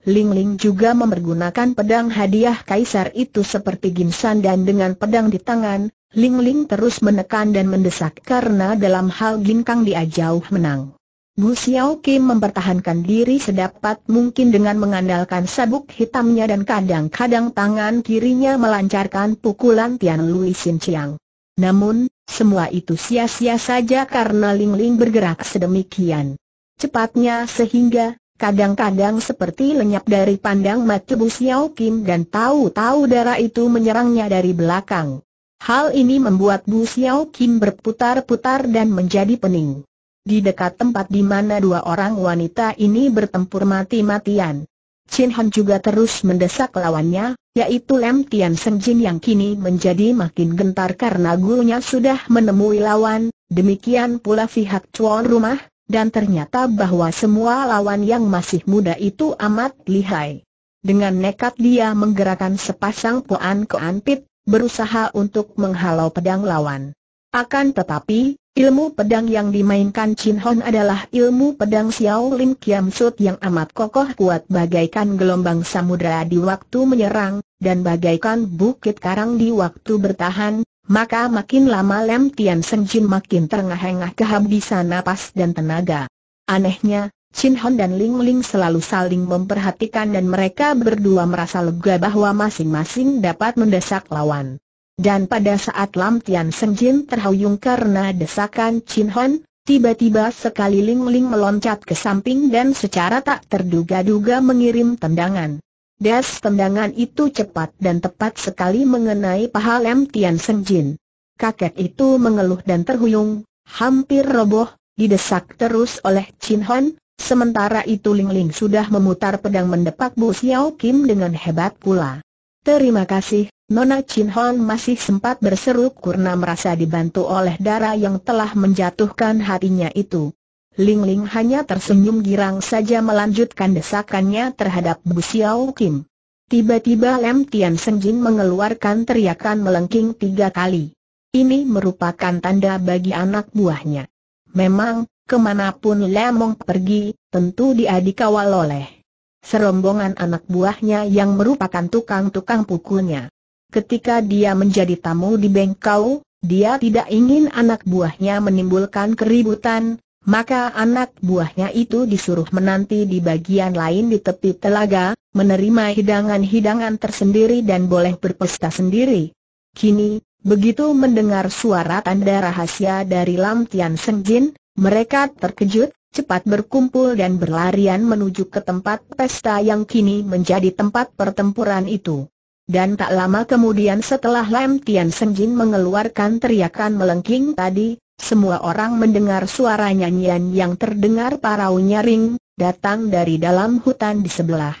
Ling Ling juga mempergunakan pedang hadiah kaisar itu seperti Ginsan dan dengan pedang di tangan, Ling Ling terus menekan dan mendesak karena dalam hal ginkang dia jauh menang. Bu Xiao Kim mempertahankan diri sedapat mungkin dengan mengandalkan sabuk hitamnya dan kadang-kadang tangan kirinya melancarkan pukulan Tian Lui Sin Chiang. Namun, semua itu sia-sia saja karena Ling Ling bergerak sedemikian cepatnya sehingga kadang-kadang seperti lenyap dari pandang mata Bu Xiao Kim dan tahu-tahu darah itu menyerangnya dari belakang. Hal ini membuat Bu Xiao Kim berputar-putar dan menjadi pening. Di dekat tempat di mana dua orang wanita ini bertempur mati-matian. Chin Han juga terus mendesak lawannya, yaitu Lem Tian Seng Jin yang kini menjadi makin gentar karena gurunya sudah menemui lawan, demikian pula pihak tuan rumah, dan ternyata bahwa semua lawan yang masih muda itu amat lihai. Dengan nekat dia menggerakkan sepasang poan keanpit, berusaha untuk menghalau pedang lawan. Akan tetapi, ilmu pedang yang dimainkan Chin Hon adalah ilmu pedang Xiao Lim Kiam Sut yang amat kokoh kuat bagaikan gelombang samudera di waktu menyerang, dan bagaikan bukit karang di waktu bertahan, maka makin lama Lem Tian Seng Jin makin terengah-engah kehabisan napas dan tenaga. Anehnya, Chin Hon dan Ling Ling selalu saling memperhatikan dan mereka berdua merasa lega bahwa masing-masing dapat mendesak lawan. Dan pada saat Lam Tian Senjin terhuyung karena desakan Chin Hon, tiba-tiba sekali Ling Ling meloncat ke samping dan secara tak terduga-duga mengirim tendangan. Das tendangan itu cepat dan tepat sekali mengenai paha Lam Tian Senjin. Kakek itu mengeluh dan terhuyung, hampir roboh, didesak terus oleh Chin Hon, sementara itu Ling Ling sudah memutar pedang mendepak Bu Xiao Kim dengan hebat pula. Terima kasih, Nona Chin Hon masih sempat berseru karena merasa dibantu oleh darah yang telah menjatuhkan hatinya itu. Ling Ling hanya tersenyum girang saja melanjutkan desakannya terhadap Bu Xiao Kim. Tiba-tiba Lem Tian Senjin mengeluarkan teriakan melengking tiga kali. Ini merupakan tanda bagi anak buahnya. Memang, ke mana pun Lemong pergi, tentu dia dikawal oleh serombongan anak buahnya yang merupakan tukang-tukang pukulnya. Ketika dia menjadi tamu di bengkau, dia tidak ingin anak buahnya menimbulkan keributan, maka anak buahnya itu disuruh menanti di bagian lain di tepi telaga, menerima hidangan-hidangan tersendiri dan boleh berpesta sendiri. Kini, begitu mendengar suara tanda rahasia dari Lam Tian Seng Jin, mereka terkejut, cepat berkumpul dan berlarian menuju ke tempat pesta yang kini menjadi tempat pertempuran itu. Dan tak lama kemudian setelah Lam Tian Senjin mengeluarkan teriakan melengking tadi, semua orang mendengar suara nyanyian yang terdengar parau nyaring, datang dari dalam hutan di sebelah.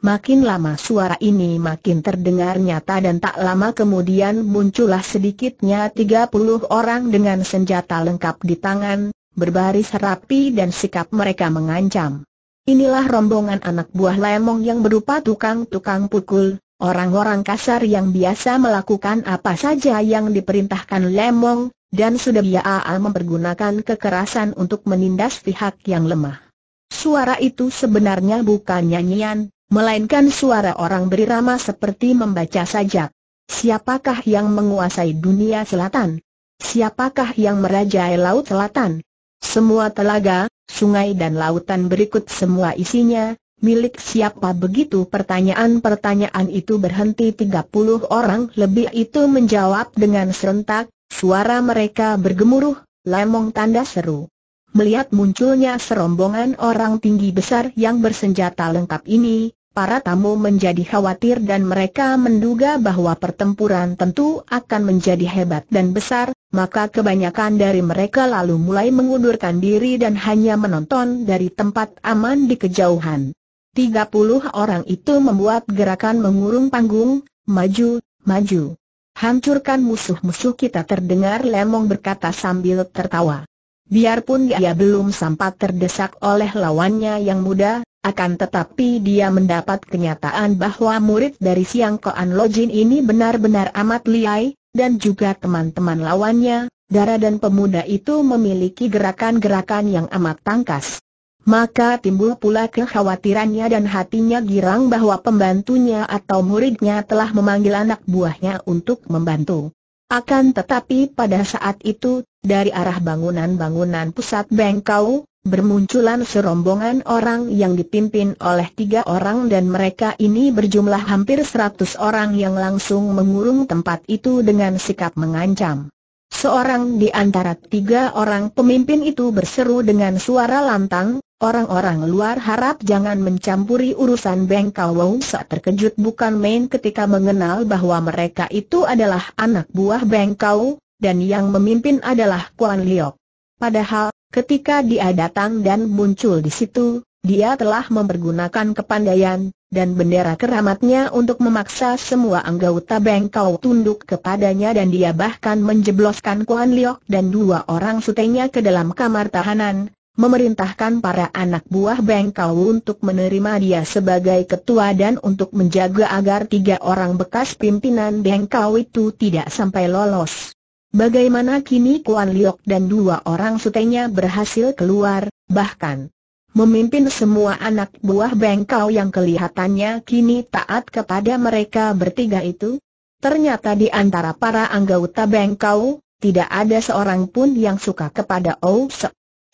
Makin lama suara ini makin terdengar nyata dan tak lama kemudian muncullah sedikitnya 30 orang dengan senjata lengkap di tangan, berbaris rapi dan sikap mereka mengancam. Inilah rombongan anak buah Lemong yang berupa tukang-tukang pukul, Orang-orang kasar yang biasa melakukan apa saja yang diperintahkan Lemong, dan sudah biasa mempergunakan kekerasan untuk menindas pihak yang lemah. Suara itu sebenarnya bukan nyanyian, melainkan suara orang berirama seperti membaca sajak. Siapakah yang menguasai dunia selatan? Siapakah yang merajai laut selatan? Semua telaga, sungai dan lautan berikut semua isinya, milik siapa begitu pertanyaan-pertanyaan itu berhenti 30 orang lebih itu menjawab dengan serentak, suara mereka bergemuruh, lemong tanda seru. Melihat munculnya serombongan orang tinggi besar yang bersenjata lengkap ini, para tamu menjadi khawatir dan mereka menduga bahwa pertempuran tentu akan menjadi hebat dan besar, maka kebanyakan dari mereka lalu mulai mengundurkan diri dan hanya menonton dari tempat aman di kejauhan. Tiga puluh orang itu membuat gerakan mengurung panggung, maju, maju. Hancurkan musuh-musuh kita terdengar Lemong berkata sambil tertawa. Biarpun dia belum sempat terdesak oleh lawannya yang muda, akan tetapi dia mendapat kenyataan bahwa murid dari Siang Koan Lojin ini benar-benar amat liai, dan juga teman-teman lawannya, Dara dan pemuda itu memiliki gerakan-gerakan yang amat tangkas. Maka timbul pula kekhawatirannya dan hatinya girang bahwa pembantunya atau muridnya telah memanggil anak buahnya untuk membantu. Akan tetapi pada saat itu, dari arah bangunan-bangunan pusat bengkau, bermunculan serombongan orang yang dipimpin oleh tiga orang dan mereka ini berjumlah hampir seratus orang yang langsung mengurung tempat itu dengan sikap mengancam. Seorang di antara tiga orang pemimpin itu berseru dengan suara lantang, Orang-orang luar harap jangan mencampuri urusan Bengkau Wong saat terkejut bukan main ketika mengenal bahwa mereka itu adalah anak buah Bengkau, dan yang memimpin adalah Kuan Liok. Padahal, ketika dia datang dan muncul di situ, dia telah mempergunakan kepandaian, dan bendera keramatnya untuk memaksa semua anggota Bengkau tunduk kepadanya dan dia bahkan menjebloskan Kuan Liok dan dua orang sutenya ke dalam kamar tahanan, memerintahkan para anak buah bengkau untuk menerima dia sebagai ketua dan untuk menjaga agar tiga orang bekas pimpinan bengkau itu tidak sampai lolos. Bagaimana kini Kuan Liok dan dua orang sutenya berhasil keluar, bahkan memimpin semua anak buah bengkau yang kelihatannya kini taat kepada mereka bertiga itu? Ternyata di antara para anggota bengkau, tidak ada seorang pun yang suka kepada Ou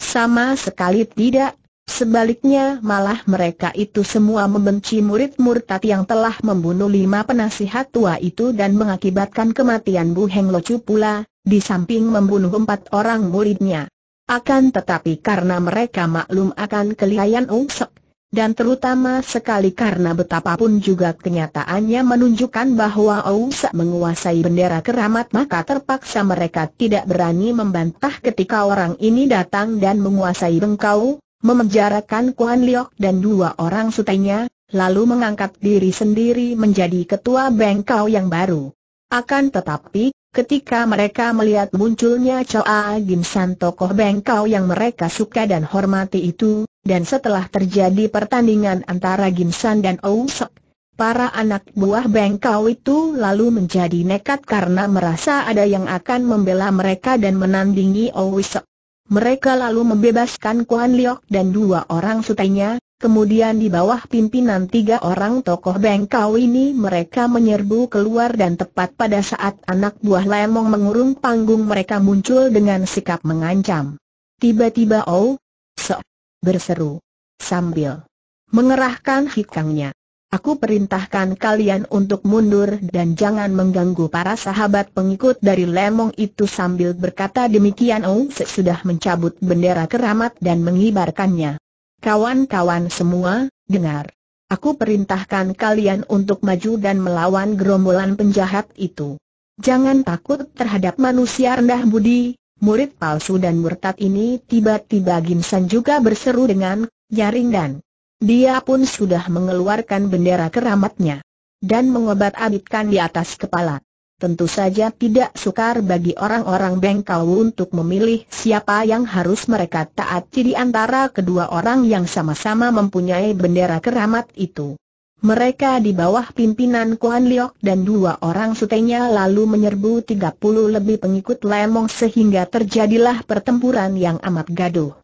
Sama sekali tidak, Sebaliknya malah mereka itu semua membenci murid murtad yang telah membunuh lima penasihat tua itu dan mengakibatkan kematian Bu Heng Locu pula, di samping membunuh empat orang muridnya. Akan tetapi karena mereka maklum akan kelihayan Ungsek, dan terutama sekali karena betapapun juga kenyataannya menunjukkan bahwa Ungsek menguasai bendera keramat maka terpaksa mereka tidak berani membantah ketika orang ini datang dan menguasai bengkau, memenjarakan Kuan Liok dan dua orang sutenya, lalu mengangkat diri sendiri menjadi ketua bengkau yang baru. Akan tetapi, ketika mereka melihat munculnya Choa Gim San tokoh bengkau yang mereka suka dan hormati itu, dan setelah terjadi pertandingan antara Gim San dan Ou Sek, para anak buah bengkau itu lalu menjadi nekat karena merasa ada yang akan membela mereka dan menandingi Ou Sek. Mereka lalu membebaskan Kuan Liok dan dua orang sutenya, kemudian di bawah pimpinan tiga orang tokoh bengkau ini mereka menyerbu keluar dan tepat pada saat anak buah lemong mengurung panggung mereka muncul dengan sikap mengancam. Tiba-tiba Oh, se berseru, sambil mengerahkan hikangnya. Aku perintahkan kalian untuk mundur dan jangan mengganggu para sahabat pengikut dari Lemong itu sambil berkata demikian Ong oh, sudah mencabut bendera keramat dan mengibarkannya. Kawan-kawan semua, dengar. Aku perintahkan kalian untuk maju dan melawan gerombolan penjahat itu. Jangan takut terhadap manusia rendah budi, murid palsu dan murtad ini tiba-tiba Gimsan juga berseru dengan jaring dan dia pun sudah mengeluarkan bendera keramatnya dan mengobat-abitkan di atas kepala. Tentu saja tidak sukar bagi orang-orang bengkau untuk memilih siapa yang harus mereka taati di antara kedua orang yang sama-sama mempunyai bendera keramat itu. Mereka di bawah pimpinan Kuan Liok dan dua orang sutenya lalu menyerbu 30 lebih pengikut Lemong sehingga terjadilah pertempuran yang amat gaduh.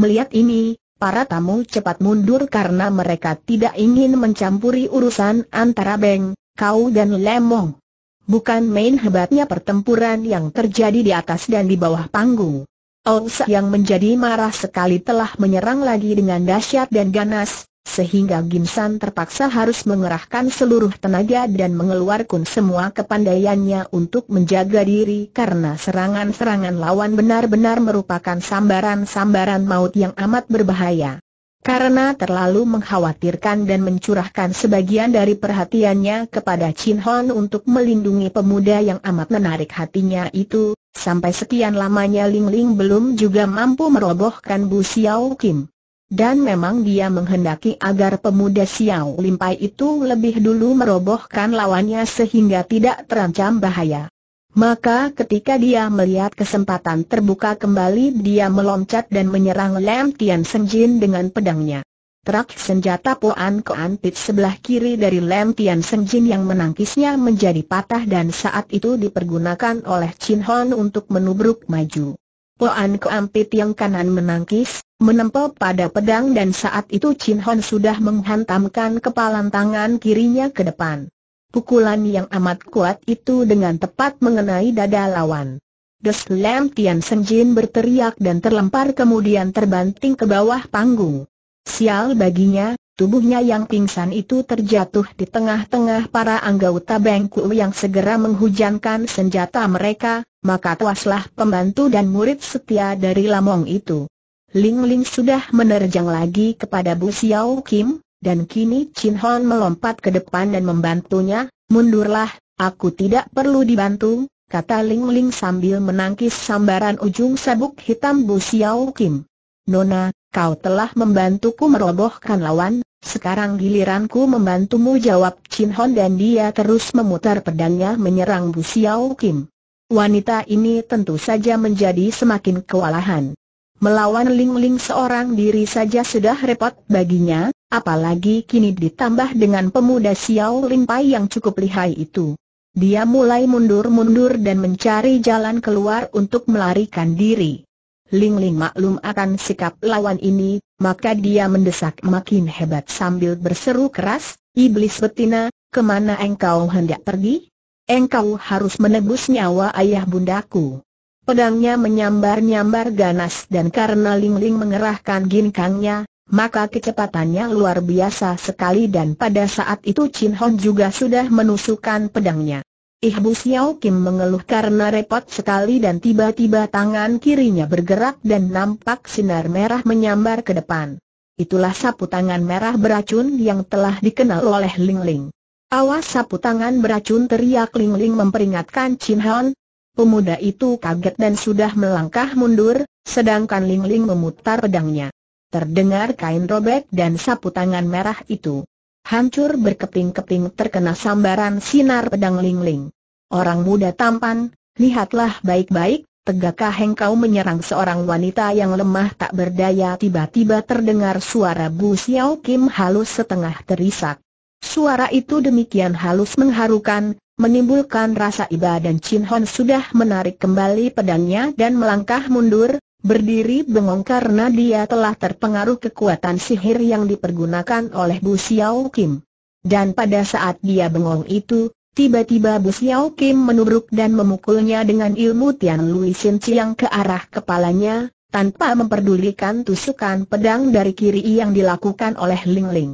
Melihat ini, para tamu cepat mundur karena mereka tidak ingin mencampuri urusan antara Beng, Kau dan Lemong. Bukan main hebatnya pertempuran yang terjadi di atas dan di bawah panggung. Ongsa yang menjadi marah sekali telah menyerang lagi dengan dahsyat dan ganas, sehingga Gimsan terpaksa harus mengerahkan seluruh tenaga dan mengeluarkan semua kepandaiannya untuk menjaga diri karena serangan-serangan lawan benar-benar merupakan sambaran-sambaran maut yang amat berbahaya. Karena terlalu mengkhawatirkan dan mencurahkan sebagian dari perhatiannya kepada Chin Hon untuk melindungi pemuda yang amat menarik hatinya itu, sampai sekian lamanya Ling Ling belum juga mampu merobohkan Bu Xiao Kim. Dan memang dia menghendaki agar pemuda Xiao Limpai itu lebih dulu merobohkan lawannya sehingga tidak terancam bahaya. Maka ketika dia melihat kesempatan terbuka kembali dia meloncat dan menyerang Lam Tian Senjin dengan pedangnya. Terak senjata Poan Keanpit sebelah kiri dari Lam Tian Senjin yang menangkisnya menjadi patah dan saat itu dipergunakan oleh Chin Hon untuk menubruk maju. Poan Keampit yang kanan menangkis, menempel pada pedang dan saat itu Chin Hon sudah menghantamkan kepalan tangan kirinya ke depan. Pukulan yang amat kuat itu dengan tepat mengenai dada lawan. Des Lam Tian Senjin berteriak dan terlempar kemudian terbanting ke bawah panggung. Sial baginya, tubuhnya yang pingsan itu terjatuh di tengah-tengah para anggota bengku yang segera menghujankan senjata mereka, maka tuaslah pembantu dan murid setia dari Lamong itu. Ling Ling sudah menerjang lagi kepada Bu Xiao Kim, dan kini Chin Hon melompat ke depan dan membantunya, mundurlah, aku tidak perlu dibantu, kata Ling Ling sambil menangkis sambaran ujung sabuk hitam Bu Xiao Kim. Nona, kau telah membantuku merobohkan lawan, sekarang giliranku membantumu jawab Chin Hon dan dia terus memutar pedangnya menyerang Bu Xiao Kim. Wanita ini tentu saja menjadi semakin kewalahan. Melawan Ling Ling seorang diri saja sudah repot baginya, apalagi kini ditambah dengan pemuda Xiao Pai yang cukup lihai itu. dia mulai mundur-mundur dan mencari jalan keluar untuk melarikan diri. Ling Ling maklum akan sikap lawan ini, maka dia mendesak makin hebat sambil berseru keras, Iblis betina, ke mana engkau hendak pergi? Engkau harus menebus nyawa ayah bundaku. Pedangnya menyambar-nyambar ganas dan karena Ling Ling mengerahkan ginkangnya, maka kecepatannya luar biasa sekali dan pada saat itu Chin Hon juga sudah menusukkan pedangnya. Ih Bu Xiao Kim mengeluh karena repot sekali dan tiba-tiba tangan kirinya bergerak dan nampak sinar merah menyambar ke depan. Itulah sapu tangan merah beracun yang telah dikenal oleh Ling Ling. Awas sapu tangan beracun teriak Ling Ling memperingatkan Chin Hon. Pemuda itu kaget dan sudah melangkah mundur, sedangkan Ling Ling memutar pedangnya. Terdengar kain robek dan sapu tangan merah itu hancur berkeping-keping terkena sambaran sinar pedang Ling Ling. Orang muda tampan, lihatlah baik-baik, tegakkah engkau menyerang seorang wanita yang lemah tak berdaya tiba-tiba terdengar suara Bu Xiao Kim halus setengah terisak. Suara itu demikian halus mengharukan, menimbulkan rasa iba dan Chin Hon sudah menarik kembali pedangnya dan melangkah mundur, berdiri bengong karena dia telah terpengaruh kekuatan sihir yang dipergunakan oleh Bu Xiao Kim. Dan pada saat dia bengong itu, tiba-tiba Bu Xiao Kim menubruk dan memukulnya dengan ilmu Tian Lui Sin Chiang ke arah kepalanya, tanpa memperdulikan tusukan pedang dari kiri yang dilakukan oleh Ling Ling.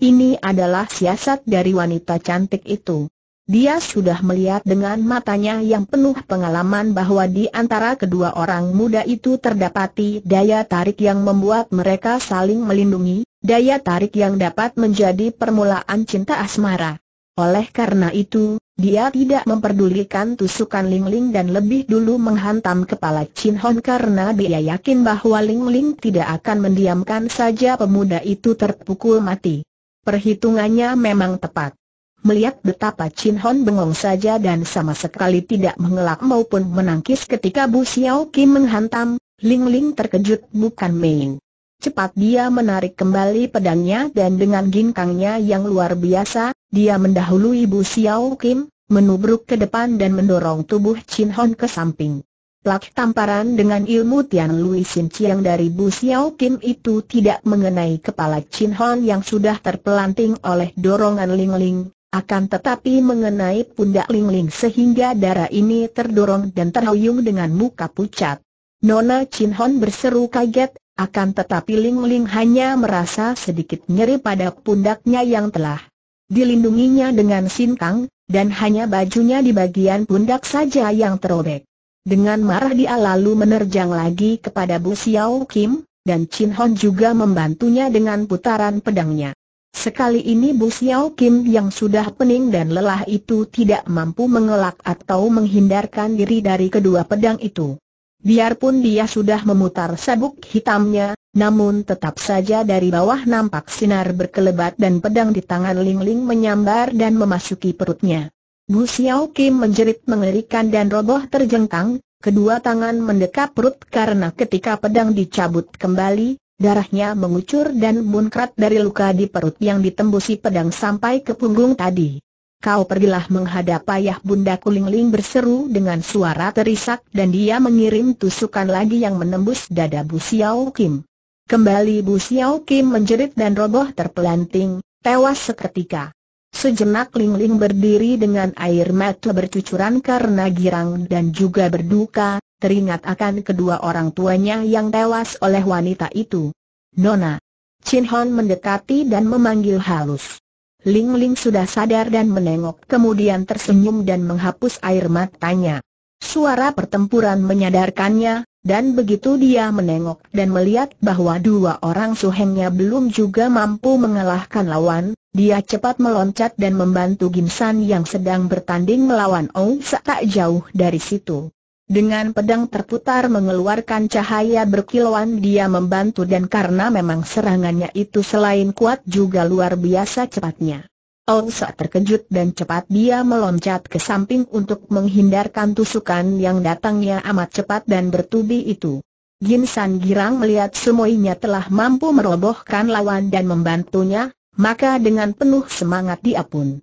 Ini adalah siasat dari wanita cantik itu. Dia sudah melihat dengan matanya yang penuh pengalaman bahwa di antara kedua orang muda itu terdapati daya tarik yang membuat mereka saling melindungi, daya tarik yang dapat menjadi permulaan cinta asmara. Oleh karena itu, dia tidak memperdulikan tusukan Ling Ling dan lebih dulu menghantam kepala Chin Hon karena dia yakin bahwa Ling Ling tidak akan mendiamkan saja pemuda itu terpukul mati. Perhitungannya memang tepat. Melihat betapa Chin Hon bengong saja dan sama sekali tidak mengelak maupun menangkis ketika Bu Xiao Kim menghantam, Ling Ling terkejut bukan main. Cepat dia menarik kembali pedangnya dan dengan ginkangnya yang luar biasa, dia mendahului Bu Xiao Kim, menubruk ke depan dan mendorong tubuh Chin Hon ke samping. Plak tamparan dengan ilmu Tian Lui Sin Chiang dari Bu Xiao Kim itu tidak mengenai kepala Chin Hon yang sudah terpelanting oleh dorongan Ling Ling, akan tetapi mengenai pundak Ling Ling sehingga darah ini terdorong dan terhuyung dengan muka pucat. Nona Chin Hon berseru kaget, akan tetapi Ling Ling hanya merasa sedikit nyeri pada pundaknya yang telah dilindunginya dengan sinkang, dan hanya bajunya di bagian pundak saja yang terobek. Dengan marah dia lalu menerjang lagi kepada Bu Xiao Kim, dan Chin Hon juga membantunya dengan putaran pedangnya. Sekali ini Bu Xiao Kim yang sudah pening dan lelah itu tidak mampu mengelak atau menghindarkan diri dari kedua pedang itu. Biarpun dia sudah memutar sabuk hitamnya, namun tetap saja dari bawah nampak sinar berkelebat dan pedang di tangan Ling Ling menyambar dan memasuki perutnya. Bu Xiao Kim menjerit mengerikan dan roboh terjengkang, kedua tangan mendekap perut karena ketika pedang dicabut kembali, darahnya mengucur dan muncrat dari luka di perut yang ditembusi pedang sampai ke punggung tadi. Kau pergilah menghadap ayah bunda Kulingling berseru dengan suara terisak dan dia mengirim tusukan lagi yang menembus dada Bu Xiao Kim. Kembali Bu Xiao Kim menjerit dan roboh terpelanting, tewas seketika. Sejenak Ling Ling berdiri dengan air mata bercucuran karena girang dan juga berduka, teringat akan kedua orang tuanya yang tewas oleh wanita itu. Nona. Chin Hon mendekati dan memanggil halus. Ling Ling sudah sadar dan menengok kemudian tersenyum dan menghapus air matanya. Suara pertempuran menyadarkannya, dan begitu dia menengok dan melihat bahwa dua orang suhengnya belum juga mampu mengalahkan lawan, dia cepat meloncat dan membantu Gimsan yang sedang bertanding melawan Ong Sa tak jauh dari situ. Dengan pedang terputar mengeluarkan cahaya berkilauan dia membantu dan karena memang serangannya itu selain kuat juga luar biasa cepatnya. Ong Sa terkejut dan cepat dia meloncat ke samping untuk menghindarkan tusukan yang datangnya amat cepat dan bertubi itu. Gin San girang melihat semuanya telah mampu merobohkan lawan dan membantunya, maka dengan penuh semangat dia pun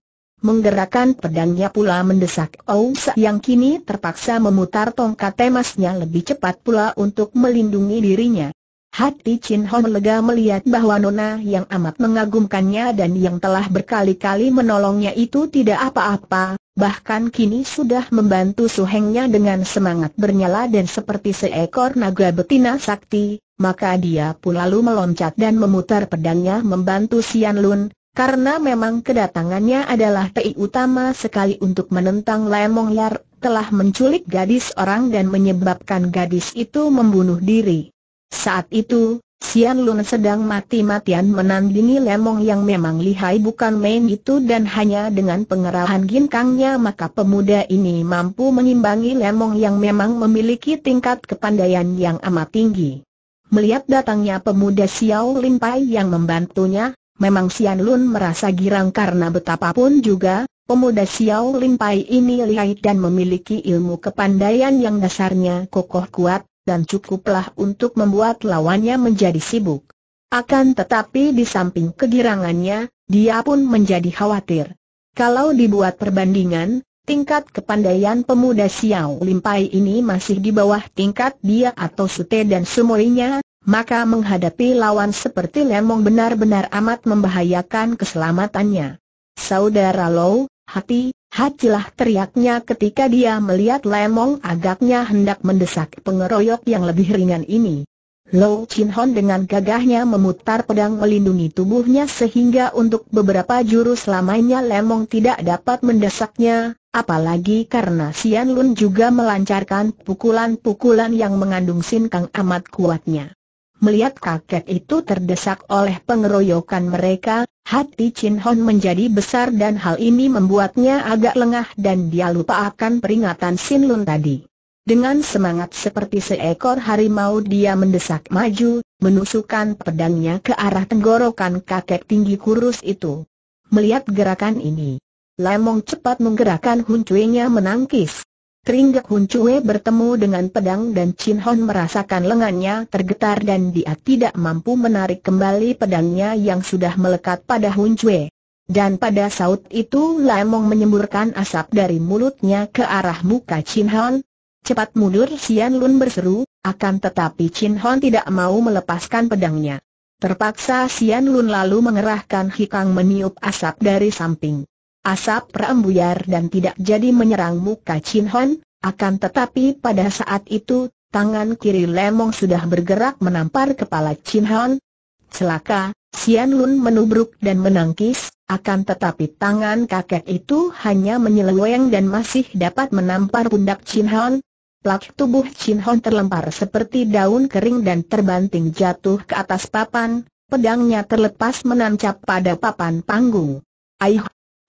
menggerakkan pedangnya pula mendesak Ousa yang kini terpaksa memutar tongkat emasnya lebih cepat pula untuk melindungi dirinya. Hati Chin Hon lega melihat bahwa Nona yang amat mengagumkannya dan yang telah berkali-kali menolongnya itu tidak apa-apa, bahkan kini sudah membantu suhengnya dengan semangat bernyala dan seperti seekor naga betina sakti, maka dia pun lalu meloncat dan memutar pedangnya membantu Sian Lun, karena memang kedatangannya adalah tei utama sekali untuk menentang Lemong Yar, telah menculik gadis orang dan menyebabkan gadis itu membunuh diri. Saat itu, Sian Lun sedang mati-matian menandingi lemong yang memang lihai bukan main itu dan hanya dengan pengerahan ginkangnya maka pemuda ini mampu mengimbangi lemong yang memang memiliki tingkat kepandaian yang amat tinggi. Melihat datangnya pemuda Xiao Limpai yang membantunya, memang Sian Lun merasa girang karena betapapun juga, pemuda Xiao Limpai ini lihai dan memiliki ilmu kepandaian yang dasarnya kokoh kuat, dan cukuplah untuk membuat lawannya menjadi sibuk. Akan tetapi di samping kegirangannya, dia pun menjadi khawatir. Kalau dibuat perbandingan, tingkat kepandaian pemuda Xiao Limpai ini masih di bawah tingkat dia atau Sute dan Sumoinya, maka menghadapi lawan seperti Lemong benar-benar amat membahayakan keselamatannya. Saudara Low, hati, Hacilah teriaknya ketika dia melihat Lemong agaknya hendak mendesak pengeroyok yang lebih ringan ini. Low Chin Hon dengan gagahnya memutar pedang melindungi tubuhnya sehingga untuk beberapa jurus lamanya Lemong tidak dapat mendesaknya, apalagi karena Sian Lun juga melancarkan pukulan-pukulan yang mengandung sinkang amat kuatnya. Melihat kakek itu terdesak oleh pengeroyokan mereka, hati Chin Hon menjadi besar dan hal ini membuatnya agak lengah dan dia lupa akan peringatan Sin Lun tadi. Dengan semangat seperti seekor harimau dia mendesak maju, menusukkan pedangnya ke arah tenggorokan kakek tinggi kurus itu. Melihat gerakan ini, Lemong cepat menggerakkan huncuinya menangkis. Teringgak Hun Chue bertemu dengan pedang dan Chin Hon merasakan lengannya tergetar dan dia tidak mampu menarik kembali pedangnya yang sudah melekat pada Hun Chue. Dan pada saat itu Lemong menyemburkan asap dari mulutnya ke arah muka Chin Hon. Cepat mundur Sian Lun berseru, akan tetapi Chin Hon tidak mau melepaskan pedangnya. Terpaksa Sian Lun lalu mengerahkan hikang meniup asap dari samping. Asap perembuyar dan tidak jadi menyerang muka Chin Hon, akan tetapi pada saat itu, tangan kiri Lemong sudah bergerak menampar kepala Chin Hon. Celaka, Sian Lun menubruk dan menangkis, akan tetapi tangan kakek itu hanya menyeleweng dan masih dapat menampar pundak Chin Hon. Plak tubuh Chin Hon terlempar seperti daun kering dan terbanting jatuh ke atas papan, pedangnya terlepas menancap pada papan panggung. Aih!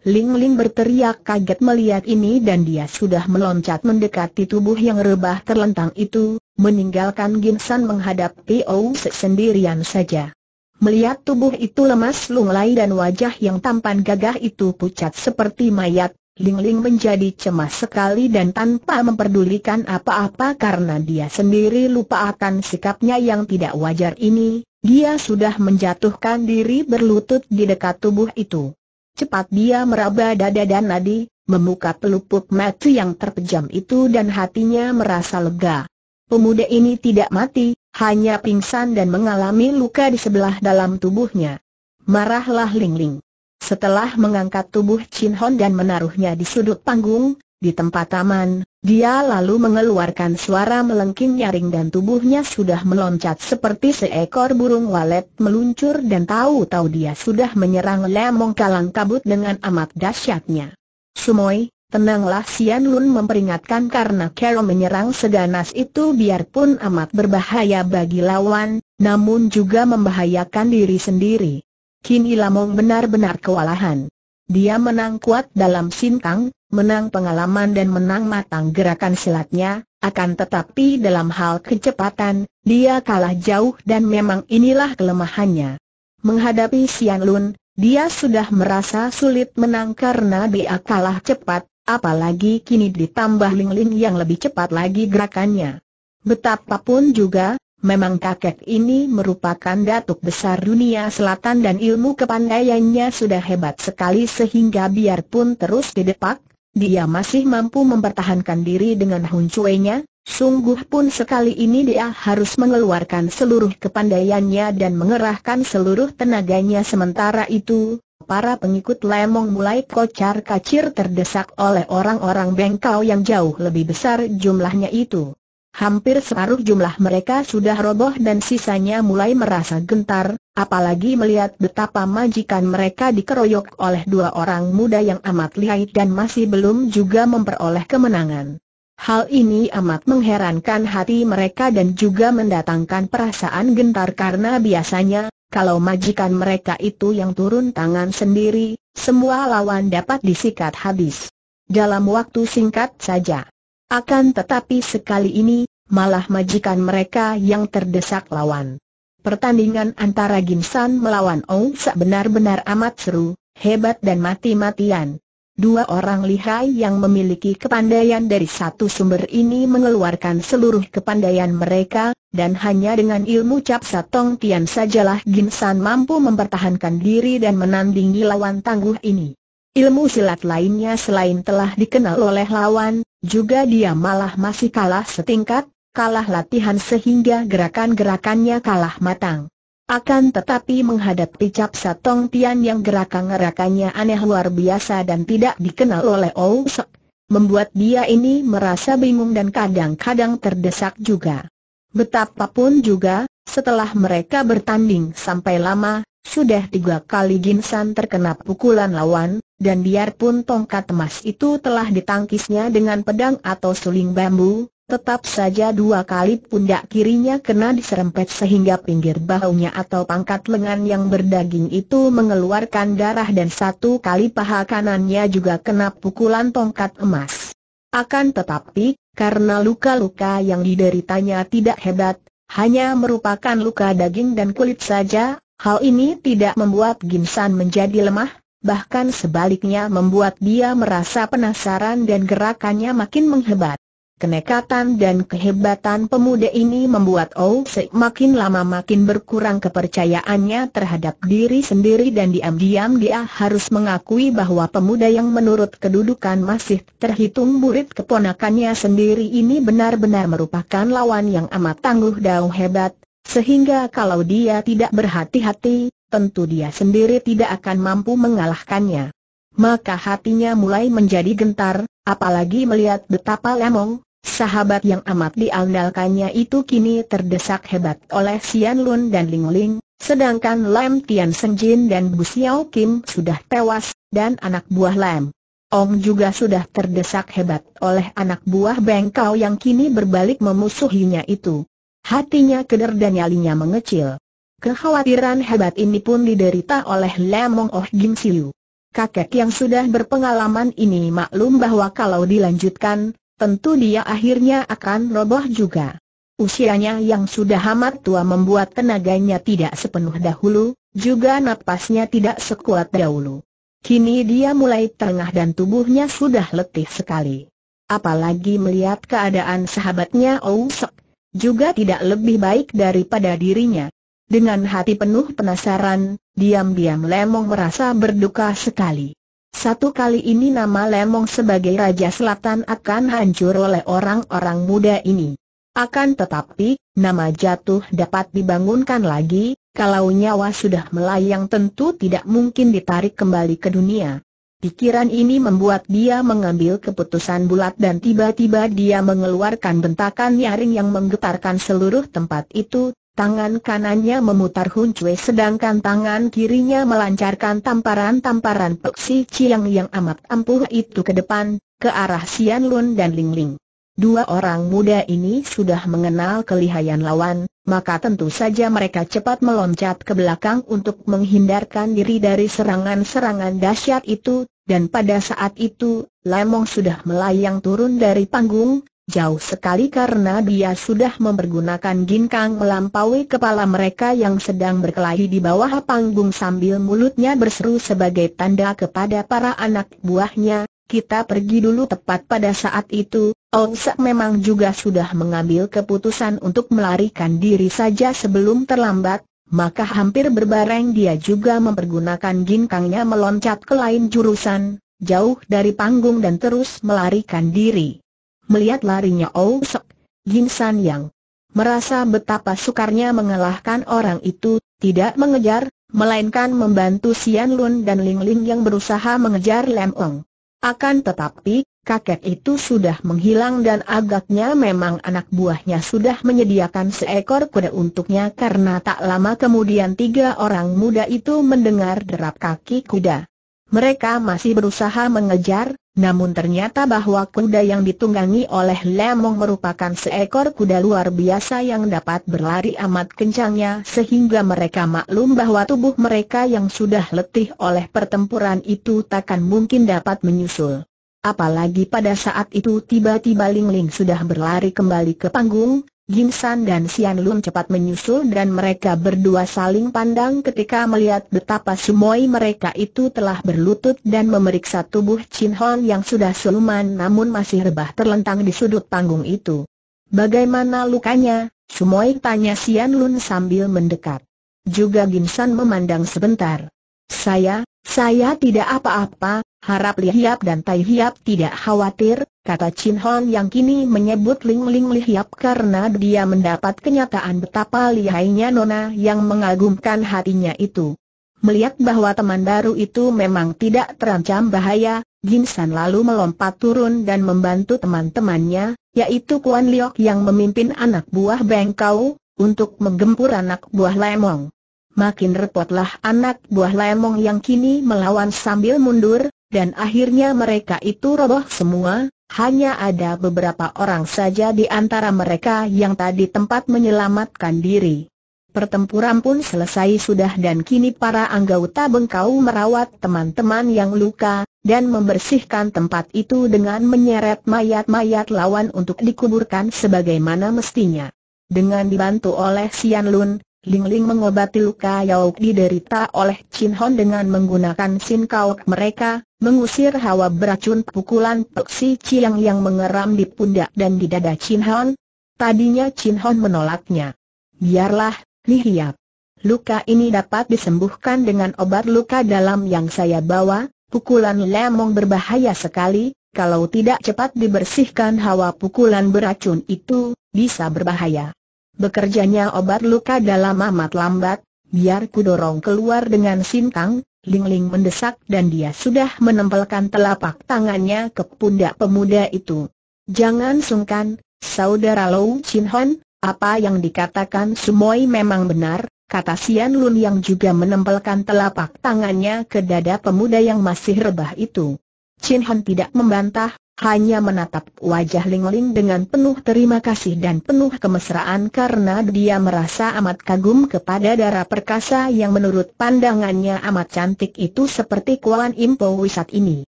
Ling Ling berteriak kaget melihat ini dan dia sudah meloncat mendekati tubuh yang rebah terlentang itu, meninggalkan Ginsan menghadapi Ou sendirian saja. Melihat tubuh itu lemas lunglai dan wajah yang tampan gagah itu pucat seperti mayat, Ling Ling menjadi cemas sekali dan tanpa memperdulikan apa-apa karena dia sendiri lupa akan sikapnya yang tidak wajar ini, dia sudah menjatuhkan diri berlutut di dekat tubuh itu. Cepat dia meraba dada dan nadi, membuka pelupuk mata yang terpejam itu dan hatinya merasa lega. Pemuda ini tidak mati, hanya pingsan dan mengalami luka di sebelah dalam tubuhnya. Marahlah Ling Ling. Setelah mengangkat tubuh Chin Hon dan menaruhnya di sudut panggung, di tempat taman, dia lalu mengeluarkan suara melengking nyaring dan tubuhnya sudah meloncat seperti seekor burung walet meluncur dan tahu-tahu dia sudah menyerang Lemong Kalang Kabut dengan amat dahsyatnya. Sumoy, tenanglah Sian Lun memperingatkan karena Carol menyerang seganas itu biarpun amat berbahaya bagi lawan, namun juga membahayakan diri sendiri. Kini Lamong benar-benar kewalahan. Dia menang kuat dalam sintang, menang pengalaman dan menang matang gerakan silatnya, akan tetapi dalam hal kecepatan, dia kalah jauh dan memang inilah kelemahannya. Menghadapi Sian Lun, dia sudah merasa sulit menang karena dia kalah cepat, apalagi kini ditambah Ling Ling yang lebih cepat lagi gerakannya. Betapapun juga, Memang kakek ini merupakan datuk besar dunia selatan dan ilmu kepandaiannya sudah hebat sekali sehingga biarpun terus didepak, dia masih mampu mempertahankan diri dengan huncuenya, sungguh pun sekali ini dia harus mengeluarkan seluruh kepandaiannya dan mengerahkan seluruh tenaganya sementara itu, para pengikut Lemong mulai kocar kacir terdesak oleh orang-orang bengkau yang jauh lebih besar jumlahnya itu. Hampir separuh jumlah mereka sudah roboh dan sisanya mulai merasa gentar, apalagi melihat betapa majikan mereka dikeroyok oleh dua orang muda yang amat lihai dan masih belum juga memperoleh kemenangan. Hal ini amat mengherankan hati mereka dan juga mendatangkan perasaan gentar karena biasanya, kalau majikan mereka itu yang turun tangan sendiri, semua lawan dapat disikat habis. Dalam waktu singkat saja. Akan tetapi sekali ini, malah majikan mereka yang terdesak lawan. Pertandingan antara Ginsan melawan Ong Sak benar-benar amat seru, hebat dan mati-matian. Dua orang lihai yang memiliki kepandaian dari satu sumber ini mengeluarkan seluruh kepandaian mereka, dan hanya dengan ilmu Cap Satong Tian sajalah Ginsan mampu mempertahankan diri dan menandingi lawan tangguh ini. Ilmu silat lainnya selain telah dikenal oleh lawan, juga dia malah masih kalah setingkat, kalah latihan sehingga gerakan-gerakannya kalah matang. Akan tetapi menghadapi Cap Satong Tian yang gerakan-gerakannya aneh luar biasa dan tidak dikenal oleh Ou Sek, membuat dia ini merasa bingung dan kadang-kadang terdesak juga. Betapapun juga, setelah mereka bertanding sampai lama, sudah tiga kali Ginsan terkena pukulan lawan, dan biarpun tongkat emas itu telah ditangkisnya dengan pedang atau suling bambu, tetap saja dua kali pundak kirinya kena diserempet sehingga pinggir bahunya atau pangkat lengan yang berdaging itu mengeluarkan darah dan satu kali paha kanannya juga kena pukulan tongkat emas. Akan tetapi, karena luka-luka yang dideritanya tidak hebat, hanya merupakan luka daging dan kulit saja, hal ini tidak membuat Ginsan menjadi lemah, bahkan sebaliknya membuat dia merasa penasaran dan gerakannya makin menghebat. Kenekatan dan kehebatan pemuda ini membuat Oh Sek makin lama makin berkurang kepercayaannya terhadap diri sendiri dan diam-diam dia harus mengakui bahwa pemuda yang menurut kedudukan masih terhitung murid keponakannya sendiri ini benar-benar merupakan lawan yang amat tangguh dan hebat, sehingga kalau dia tidak berhati-hati, tentu dia sendiri tidak akan mampu mengalahkannya. Maka hatinya mulai menjadi gentar, apalagi melihat betapa Lemong, sahabat yang amat diandalkannya itu kini terdesak hebat oleh Sian Lun dan Ling Ling, sedangkan Lam Tian Senjin dan Bu Xiao Kim sudah tewas, dan anak buah Lam Ong juga sudah terdesak hebat oleh anak buah bengkau yang kini berbalik memusuhinya itu. Hatinya keder dan nyalinya mengecil. Kekhawatiran hebat ini pun diderita oleh Lemong Oh Gim Siu. Kakek yang sudah berpengalaman ini maklum bahwa kalau dilanjutkan, tentu dia akhirnya akan roboh juga. Usianya yang sudah amat tua membuat tenaganya tidak sepenuh dahulu, juga napasnya tidak sekuat dahulu. Kini dia mulai tengah dan tubuhnya sudah letih sekali. Apalagi melihat keadaan sahabatnya Ousek, juga tidak lebih baik daripada dirinya. Dengan hati penuh penasaran, diam-diam Lemong merasa berduka sekali. Satu kali ini nama Lemong sebagai Raja Selatan akan hancur oleh orang-orang muda ini. Akan tetapi, nama jatuh dapat dibangunkan lagi, kalau nyawa sudah melayang tentu tidak mungkin ditarik kembali ke dunia. Pikiran ini membuat dia mengambil keputusan bulat dan tiba-tiba dia mengeluarkan bentakan nyaring yang menggetarkan seluruh tempat itu, Tangan kanannya memutar huncue sedangkan tangan kirinya melancarkan tamparan-tamparan peksi ciang yang amat ampuh itu ke depan, ke arah Sian Lun dan Ling Ling. Dua orang muda ini sudah mengenal kelihayan lawan, maka tentu saja mereka cepat meloncat ke belakang untuk menghindarkan diri dari serangan-serangan dahsyat itu, dan pada saat itu, Lemong sudah melayang turun dari panggung, jauh sekali karena dia sudah mempergunakan ginkang melampaui kepala mereka yang sedang berkelahi di bawah panggung sambil mulutnya berseru sebagai tanda kepada para anak buahnya, kita pergi dulu tepat pada saat itu, Ong Sak memang juga sudah mengambil keputusan untuk melarikan diri saja sebelum terlambat, maka hampir berbareng dia juga mempergunakan ginkangnya meloncat ke lain jurusan, jauh dari panggung dan terus melarikan diri. Melihat larinya Ong Sak, Ginsan yang merasa betapa sukarnya mengalahkan orang itu, tidak mengejar, melainkan membantu Sian Lun dan Ling Ling yang berusaha mengejar Lem Ong. Akan tetapi, kakek itu sudah menghilang dan agaknya memang anak buahnya sudah menyediakan seekor kuda untuknya karena tak lama kemudian tiga orang muda itu mendengar derap kaki kuda. Mereka masih berusaha mengejar, namun ternyata bahwa kuda yang ditunggangi oleh Lemong merupakan seekor kuda luar biasa yang dapat berlari amat kencangnya sehingga mereka maklum bahwa tubuh mereka yang sudah letih oleh pertempuran itu takkan mungkin dapat menyusul. Apalagi pada saat itu tiba-tiba Ling Ling sudah berlari kembali ke panggung, Gin San dan Sian Lun cepat menyusul dan mereka berdua saling pandang ketika melihat betapa sumoi mereka itu telah berlutut dan memeriksa tubuh Chin Hon yang sudah siluman namun masih rebah terlentang di sudut panggung itu. Bagaimana lukanya? Sumoi tanya Sian Lun sambil mendekat. Juga Gin San memandang sebentar. Saya, saya tidak apa-apa, harap Li Hiap dan Tai Hiap tidak khawatir, kata Chin Hon yang kini menyebut Ling Ling Li karena dia mendapat kenyataan betapa lihainya Nona yang mengagumkan hatinya itu. Melihat bahwa teman baru itu memang tidak terancam bahaya, Jin San lalu melompat turun dan membantu teman-temannya, yaitu Kuan Liok yang memimpin anak buah Bengkau, untuk menggempur anak buah Lemong. Makin repotlah anak buah Lemong yang kini melawan sambil mundur, dan akhirnya mereka itu roboh semua, hanya ada beberapa orang saja di antara mereka yang tadi tempat menyelamatkan diri. Pertempuran pun selesai sudah dan kini para anggota bengkau merawat teman-teman yang luka, dan membersihkan tempat itu dengan menyeret mayat-mayat lawan untuk dikuburkan sebagaimana mestinya. Dengan dibantu oleh Sian Lun, Ling Ling mengobati luka yang diderita oleh Chin Hon dengan menggunakan sin mereka, mengusir hawa beracun pukulan Peksi Chiang yang mengeram di pundak dan di dada Chin Hon. Tadinya Chin Hon menolaknya. Biarlah, Li Hiap. Luka ini dapat disembuhkan dengan obat luka dalam yang saya bawa, pukulan lemong berbahaya sekali, kalau tidak cepat dibersihkan hawa pukulan beracun itu, bisa berbahaya. Bekerjanya obat luka dalam amat lambat, biar ku dorong keluar dengan sintang, Ling Ling mendesak dan dia sudah menempelkan telapak tangannya ke pundak pemuda itu. Jangan sungkan, saudara Lou Chin Hon, apa yang dikatakan Sumoi memang benar, kata Sian Lun yang juga menempelkan telapak tangannya ke dada pemuda yang masih rebah itu. Chin Hon tidak membantah, hanya menatap wajah Ling Ling dengan penuh terima kasih dan penuh kemesraan karena dia merasa amat kagum kepada darah perkasa yang menurut pandangannya amat cantik itu seperti Kuan Impo Wisat ini.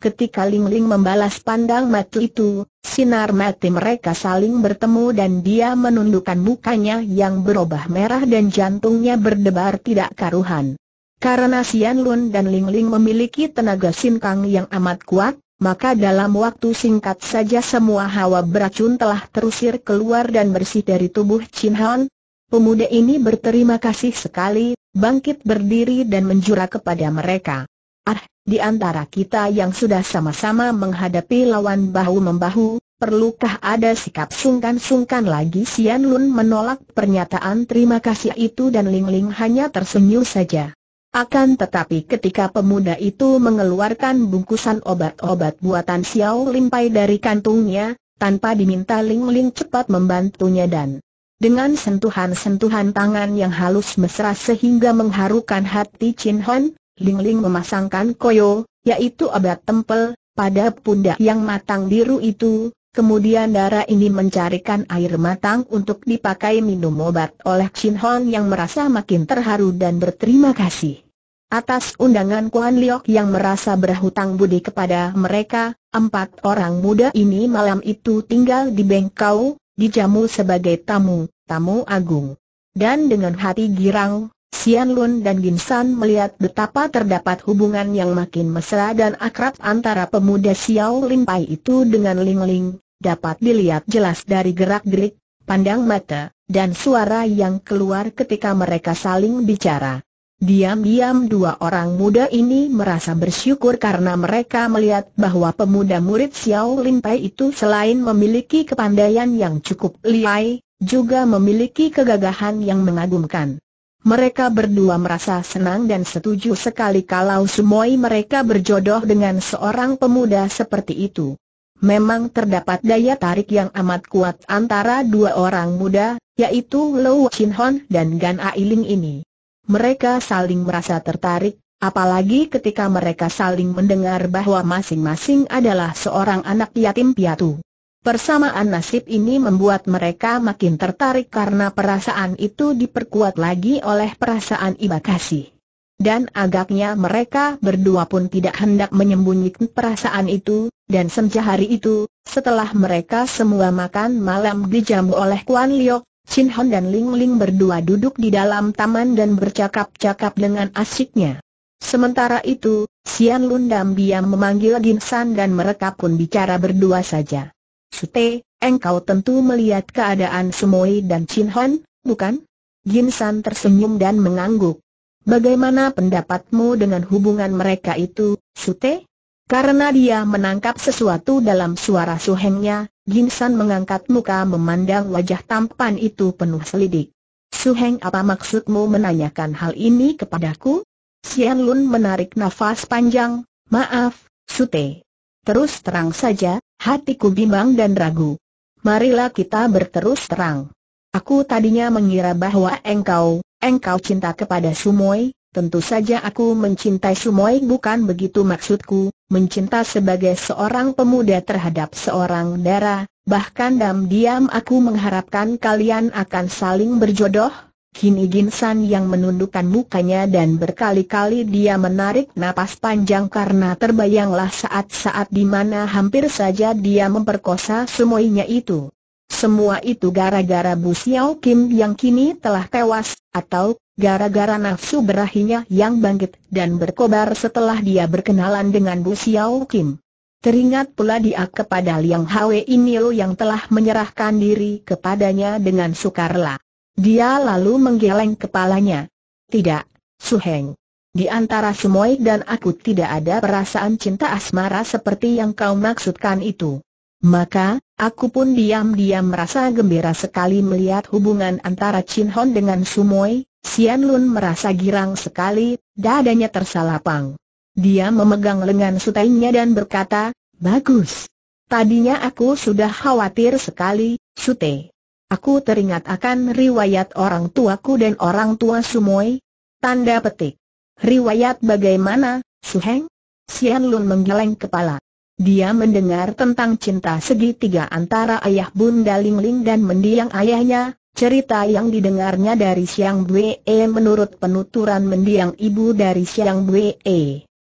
Ketika Ling Ling membalas pandang mata itu, sinar mati mereka saling bertemu dan dia menundukkan mukanya yang berubah merah dan jantungnya berdebar tidak karuhan. Karena Sian Lun dan Ling Ling memiliki tenaga sinkang yang amat kuat, maka dalam waktu singkat saja semua hawa beracun telah terusir keluar dan bersih dari tubuh Chin Han. Pemuda ini berterima kasih sekali, bangkit berdiri dan menjura kepada mereka. Ah, di antara kita yang sudah sama-sama menghadapi lawan bahu-membahu, perlukah ada sikap sungkan-sungkan lagi? Sian Lun menolak pernyataan terima kasih itu dan Ling Ling hanya tersenyum saja. Akan tetapi ketika pemuda itu mengeluarkan bungkusan obat-obat buatan Xiao Limpai dari kantungnya, tanpa diminta Ling Ling cepat membantunya dan dengan sentuhan-sentuhan tangan yang halus mesra sehingga mengharukan hati Chin Hon, Ling Ling memasangkan koyo, yaitu obat tempel, pada pundak yang matang biru itu, kemudian darah ini mencarikan air matang untuk dipakai minum obat oleh Chin Hon yang merasa makin terharu dan berterima kasih. Atas undangan Kuan Liok yang merasa berhutang budi kepada mereka, empat orang muda ini malam itu tinggal di Bengkau, dijamu sebagai tamu, tamu agung. Dan dengan hati girang, Sian Lun dan Gin San melihat betapa terdapat hubungan yang makin mesra dan akrab antara pemuda Xiao Limpai itu dengan Ling Ling, dapat dilihat jelas dari gerak-gerik, pandang mata, dan suara yang keluar ketika mereka saling bicara. Diam-diam dua orang muda ini merasa bersyukur karena mereka melihat bahwa pemuda murid Xiao Lin Pai itu selain memiliki kepandaian yang cukup liai, juga memiliki kegagahan yang mengagumkan. Mereka berdua merasa senang dan setuju sekali kalau sumoi mereka berjodoh dengan seorang pemuda seperti itu. Memang terdapat daya tarik yang amat kuat antara dua orang muda, yaitu Lou Chin Hon dan Gan Ailing ini. Mereka saling merasa tertarik, apalagi ketika mereka saling mendengar bahwa masing-masing adalah seorang anak yatim piatu. Persamaan nasib ini membuat mereka makin tertarik karena perasaan itu diperkuat lagi oleh perasaan iba kasih. Dan agaknya mereka berdua pun tidak hendak menyembunyikan perasaan itu, dan senja hari itu, setelah mereka semua makan malam dijamu oleh Kuan Liok, Chin Hon dan Ling Ling berdua duduk di dalam taman dan bercakap-cakap dengan asyiknya. Sementara itu, Sian Lun diam memanggil Gin San dan mereka pun bicara berdua saja. Sute, engkau tentu melihat keadaan Sumoy dan Chin Hon, bukan? Gin San tersenyum dan mengangguk. Bagaimana pendapatmu dengan hubungan mereka itu, Sute? Karena dia menangkap sesuatu dalam suara suhengnya, Ginsan mengangkat muka memandang wajah tampan itu penuh selidik. Suheng apa maksudmu menanyakan hal ini kepadaku? Sian Lun menarik nafas panjang, maaf, Sute. Terus terang saja, hatiku bimbang dan ragu. Marilah kita berterus terang. Aku tadinya mengira bahwa engkau, engkau cinta kepada Sumoy, tentu saja aku mencintai Sumoy bukan begitu maksudku, mencinta sebagai seorang pemuda terhadap seorang dara, bahkan diam-diam aku mengharapkan kalian akan saling berjodoh. Kini Ginsan yang menundukkan mukanya dan berkali-kali dia menarik napas panjang karena terbayanglah saat-saat di mana hampir saja dia memperkosa semuanya itu. Semua itu gara-gara Bu Xiao Kim yang kini telah tewas, atau gara-gara nafsu berahinya yang bangkit dan berkobar setelah dia berkenalan dengan Bu Xiao Kim. Teringat pula dia kepada Liang Hwe ini lo yang telah menyerahkan diri kepadanya dengan sukarela. Dia lalu menggeleng kepalanya. Tidak, Su Heng. Di antara Sumoy dan aku tidak ada perasaan cinta asmara seperti yang kau maksudkan itu. Maka, aku pun diam-diam merasa gembira sekali melihat hubungan antara Chin Hon dengan Sumoy, Sian Lun merasa girang sekali, dadanya tersalapang. Dia memegang lengan sutainya dan berkata, Bagus. Tadinya aku sudah khawatir sekali, Sute. Aku teringat akan riwayat orang tuaku dan orang tua Sumoy. Tanda petik. Riwayat bagaimana, Suheng? Sian Lun menggeleng kepala. Dia mendengar tentang cinta segitiga antara ayah Bunda Ling Ling dan mendiang ayahnya, Cerita yang didengarnya dari Siang Bue menurut penuturan mendiang ibu dari Siang Bue.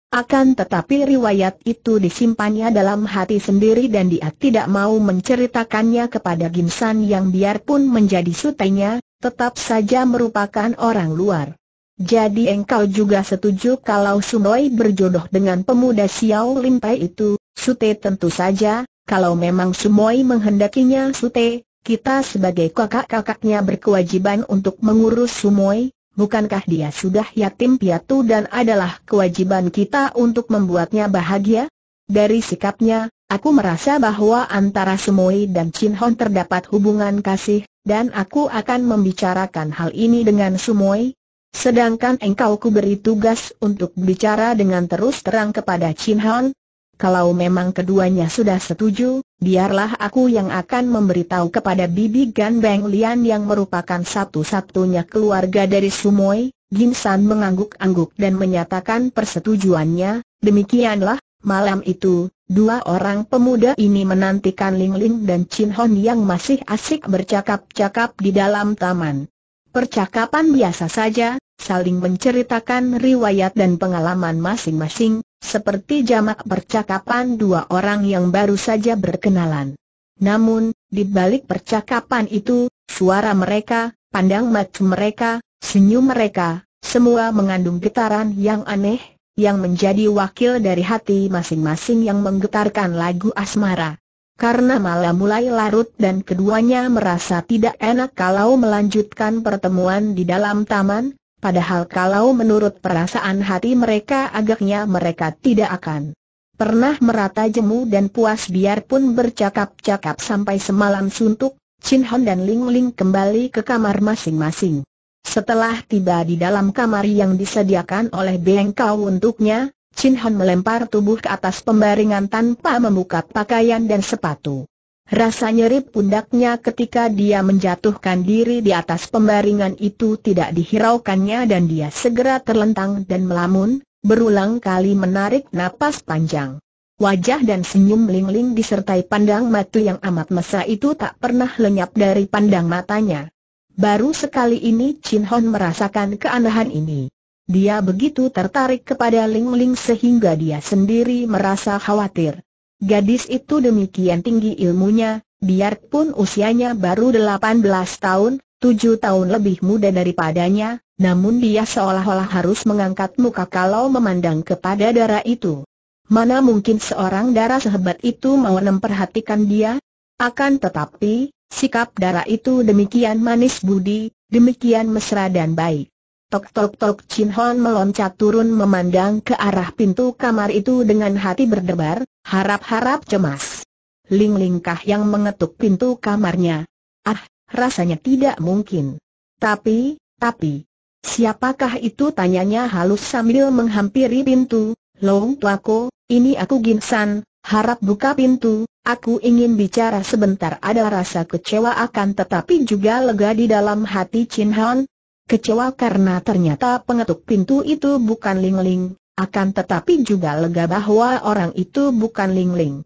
Akan tetapi riwayat itu disimpannya dalam hati sendiri dan dia tidak mau menceritakannya kepada Ginsan yang biarpun menjadi sutenya, tetap saja merupakan orang luar. Jadi engkau juga setuju kalau Sumoy berjodoh dengan pemuda Xiao Limpai itu, Sute tentu saja, kalau memang Sumoy menghendakinya Sute, kita sebagai kakak-kakaknya berkewajiban untuk mengurus Sumoy, bukankah dia sudah yatim piatu dan adalah kewajiban kita untuk membuatnya bahagia? Dari sikapnya, aku merasa bahwa antara Sumoy dan Chin Hon terdapat hubungan kasih, dan aku akan membicarakan hal ini dengan Sumoy. Sedangkan engkau ku beri tugas untuk bicara dengan terus terang kepada Chin Hon, kalau memang keduanya sudah setuju, biarlah aku yang akan memberitahu kepada Bibi Gan Beng Lian yang merupakan satu-satunya keluarga dari Sumoy. Gin San mengangguk-angguk dan menyatakan persetujuannya, demikianlah, malam itu, dua orang pemuda ini menantikan Ling Ling dan Chin Hon yang masih asik bercakap-cakap di dalam taman. Percakapan biasa saja, saling menceritakan riwayat dan pengalaman masing-masing, seperti jamak percakapan dua orang yang baru saja berkenalan. Namun, di balik percakapan itu, suara mereka, pandang mata mereka, senyum mereka, semua mengandung getaran yang aneh, yang menjadi wakil dari hati masing-masing yang menggetarkan lagu asmara. Karena malam mulai larut dan keduanya merasa tidak enak kalau melanjutkan pertemuan di dalam taman, padahal kalau menurut perasaan hati mereka agaknya mereka tidak akan pernah merata jemu dan puas biarpun bercakap-cakap sampai semalam suntuk, Chin Hon dan Ling Ling kembali ke kamar masing-masing. Setelah tiba di dalam kamar yang disediakan oleh bengkau untuknya, Chin Han melempar tubuh ke atas pembaringan tanpa membuka pakaian dan sepatu. Rasa nyeri pundaknya ketika dia menjatuhkan diri di atas pembaringan itu tidak dihiraukannya dan dia segera terlentang dan melamun, berulang kali menarik napas panjang. Wajah dan senyum Ling Ling disertai pandang mata yang amat mesra itu tak pernah lenyap dari pandang matanya. Baru sekali ini Chin Hon merasakan keanehan ini. Dia begitu tertarik kepada Ling Ling sehingga dia sendiri merasa khawatir. Gadis itu demikian tinggi ilmunya, biarpun usianya baru 18 tahun, 7 tahun lebih muda daripadanya, namun dia seolah-olah harus mengangkat muka kalau memandang kepada darah itu. Mana mungkin seorang darah sehebat itu mau memperhatikan dia? Akan tetapi, sikap darah itu demikian manis budi, demikian mesra dan baik. Tok tok tok Chin Hon meloncat turun memandang ke arah pintu kamar itu dengan hati berdebar, harap-harap cemas. Ling Lingkah yang mengetuk pintu kamarnya. Ah, rasanya tidak mungkin. Tapi, tapi, siapakah itu? Tanyanya halus sambil menghampiri pintu, Long Tuako, ini aku Ginsan, harap buka pintu, aku ingin bicara sebentar. Ada rasa kecewa akan tetapi juga lega di dalam hati Chin Hon, Kecewa karena ternyata pengetuk pintu itu bukan Ling Ling, akan tetapi juga lega bahwa orang itu bukan Ling Ling.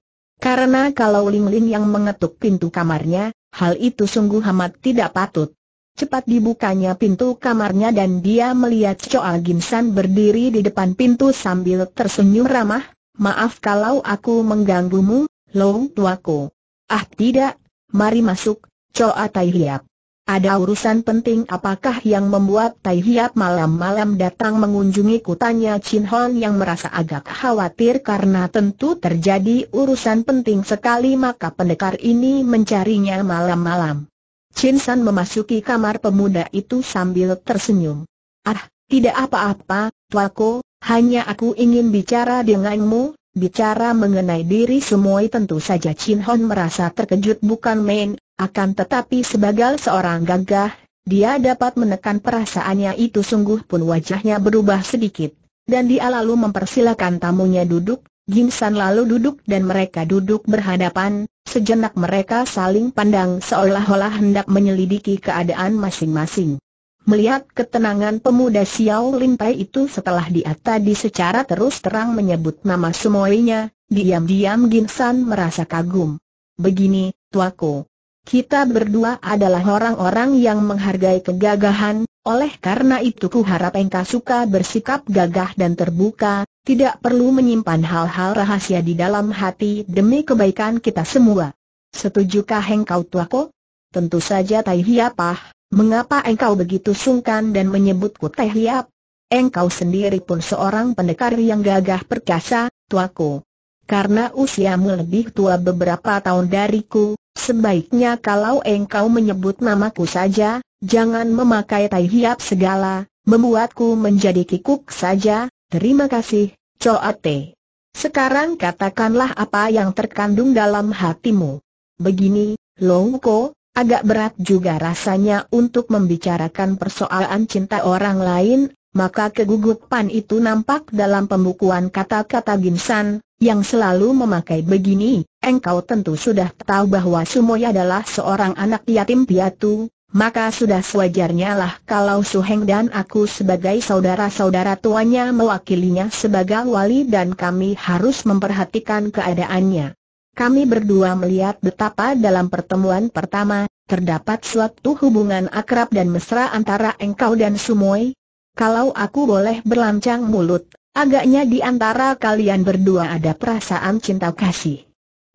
Karena kalau Ling Ling yang mengetuk pintu kamarnya, hal itu sungguh amat tidak patut. Cepat dibukanya pintu kamarnya dan dia melihat Choa Ginsan berdiri di depan pintu sambil tersenyum ramah, maaf kalau aku mengganggumu, Long Tuaku. Ah tidak, mari masuk, Choa Tai Hiap. Ada urusan penting apakah yang membuat Tai Hiap malam-malam datang mengunjungi kutanya Chin Hon yang merasa agak khawatir karena tentu terjadi urusan penting sekali maka pendekar ini mencarinya malam-malam. Chin San memasuki kamar pemuda itu sambil tersenyum. Ah, tidak apa-apa, tuaku, hanya aku ingin bicara denganmu, bicara mengenai diri semua tentu saja Chin Hon merasa terkejut bukan main, akan tetapi sebagai seorang gagah, dia dapat menekan perasaannya itu sungguh pun wajahnya berubah sedikit. Dan dia lalu mempersilakan tamunya duduk, Ginsan lalu duduk dan mereka duduk berhadapan, sejenak mereka saling pandang seolah-olah hendak menyelidiki keadaan masing-masing. Melihat ketenangan pemuda Xiao Lintai itu setelah dia tadi secara terus terang menyebut nama semuanya, diam-diam Ginsan merasa kagum. Begini, tuaku, kita berdua adalah orang-orang yang menghargai kegagahan, oleh karena itu ku harap engkau suka bersikap gagah dan terbuka, tidak perlu menyimpan hal-hal rahasia di dalam hati demi kebaikan kita semua. Setujukah engkau tuaku? Tentu saja Tai Hiapah, mengapa engkau begitu sungkan dan menyebutku Tai Hiap? Engkau sendiri pun seorang pendekar yang gagah perkasa, tuaku. Karena usiamu lebih tua beberapa tahun dariku, Sebaiknya kalau engkau menyebut namaku saja, jangan memakai tai hiap segala, membuatku menjadi kikuk saja, terima kasih, Coate. Sekarang katakanlah apa yang terkandung dalam hatimu. Begini, Longko, agak berat juga rasanya untuk membicarakan persoalan cinta orang lain, maka kegugupan itu nampak dalam pembukuan kata-kata Ginsan, yang selalu memakai begini, engkau tentu sudah tahu bahwa Sumoy adalah seorang anak yatim piatu, maka sudah sewajarnya lah kalau Suheng dan aku sebagai saudara-saudara tuanya mewakilinya sebagai wali dan kami harus memperhatikan keadaannya. Kami berdua melihat betapa dalam pertemuan pertama, terdapat suatu hubungan akrab dan mesra antara engkau dan Sumoy. Kalau aku boleh berlancang mulut, Agaknya di antara kalian berdua ada perasaan cinta kasih.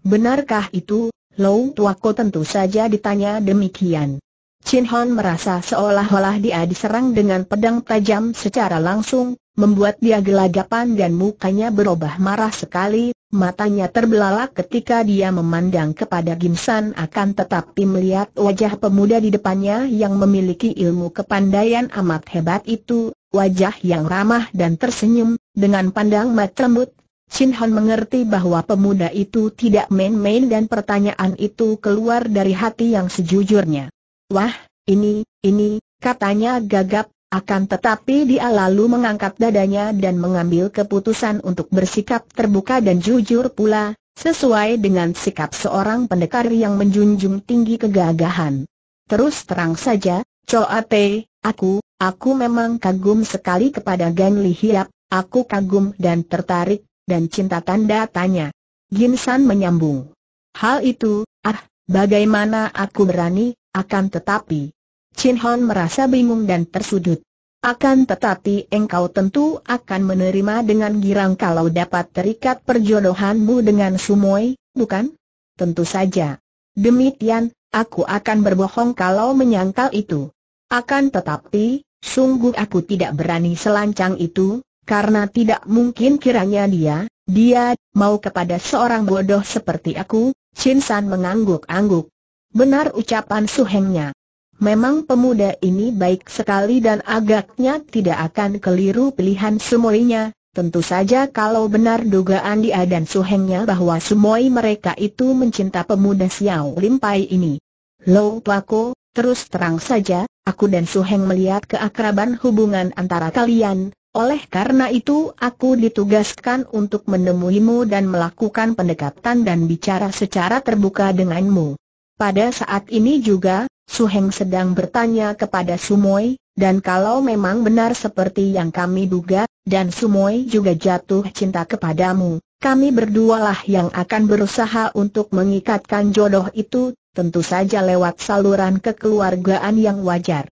Benarkah itu, Low Tuako tentu saja ditanya demikian. Chin Hon merasa seolah-olah dia diserang dengan pedang tajam secara langsung, membuat dia gelagapan dan mukanya berubah marah sekali, matanya terbelalak ketika dia memandang kepada Gimsan akan tetapi melihat wajah pemuda di depannya yang memiliki ilmu kepandaian amat hebat itu, wajah yang ramah dan tersenyum, dengan pandang mata lembut, Chin Han mengerti bahwa pemuda itu tidak main-main dan pertanyaan itu keluar dari hati yang sejujurnya. Wah, ini, ini, katanya gagap, akan tetapi dia lalu mengangkat dadanya dan mengambil keputusan untuk bersikap terbuka dan jujur pula, sesuai dengan sikap seorang pendekar yang menjunjung tinggi kegagahan. Terus terang saja, Choate, aku, aku memang kagum sekali kepada Gan Li Hiap, aku kagum dan tertarik, dan cinta tanda tanya. Ginsan menyambung. Hal itu, ah, bagaimana aku berani, akan tetapi, Chin Hon merasa bingung dan tersudut. Akan tetapi engkau tentu akan menerima dengan girang kalau dapat terikat perjodohanmu dengan Sumoy, bukan? Tentu saja. Demikian, aku akan berbohong kalau menyangkal itu. Akan tetapi, sungguh aku tidak berani selancang itu, karena tidak mungkin kiranya dia, dia, mau kepada seorang bodoh seperti aku, Chin San mengangguk-angguk. Benar ucapan suhengnya. Memang pemuda ini baik sekali dan agaknya tidak akan keliru pilihan semuanya. Tentu saja kalau benar dugaan dia dan suhengnya bahwa semua mereka itu mencinta pemuda Xiao Limpai ini. Lo Pako, terus terang saja, aku dan Suheng melihat keakraban hubungan antara kalian, oleh karena itu aku ditugaskan untuk menemuimu dan melakukan pendekatan dan bicara secara terbuka denganmu. Pada saat ini juga, Suheng sedang bertanya kepada Sumoy, dan kalau memang benar seperti yang kami duga, dan Sumoy juga jatuh cinta kepadamu, kami berdualah yang akan berusaha untuk mengikatkan jodoh itu, tentu saja lewat saluran kekeluargaan yang wajar.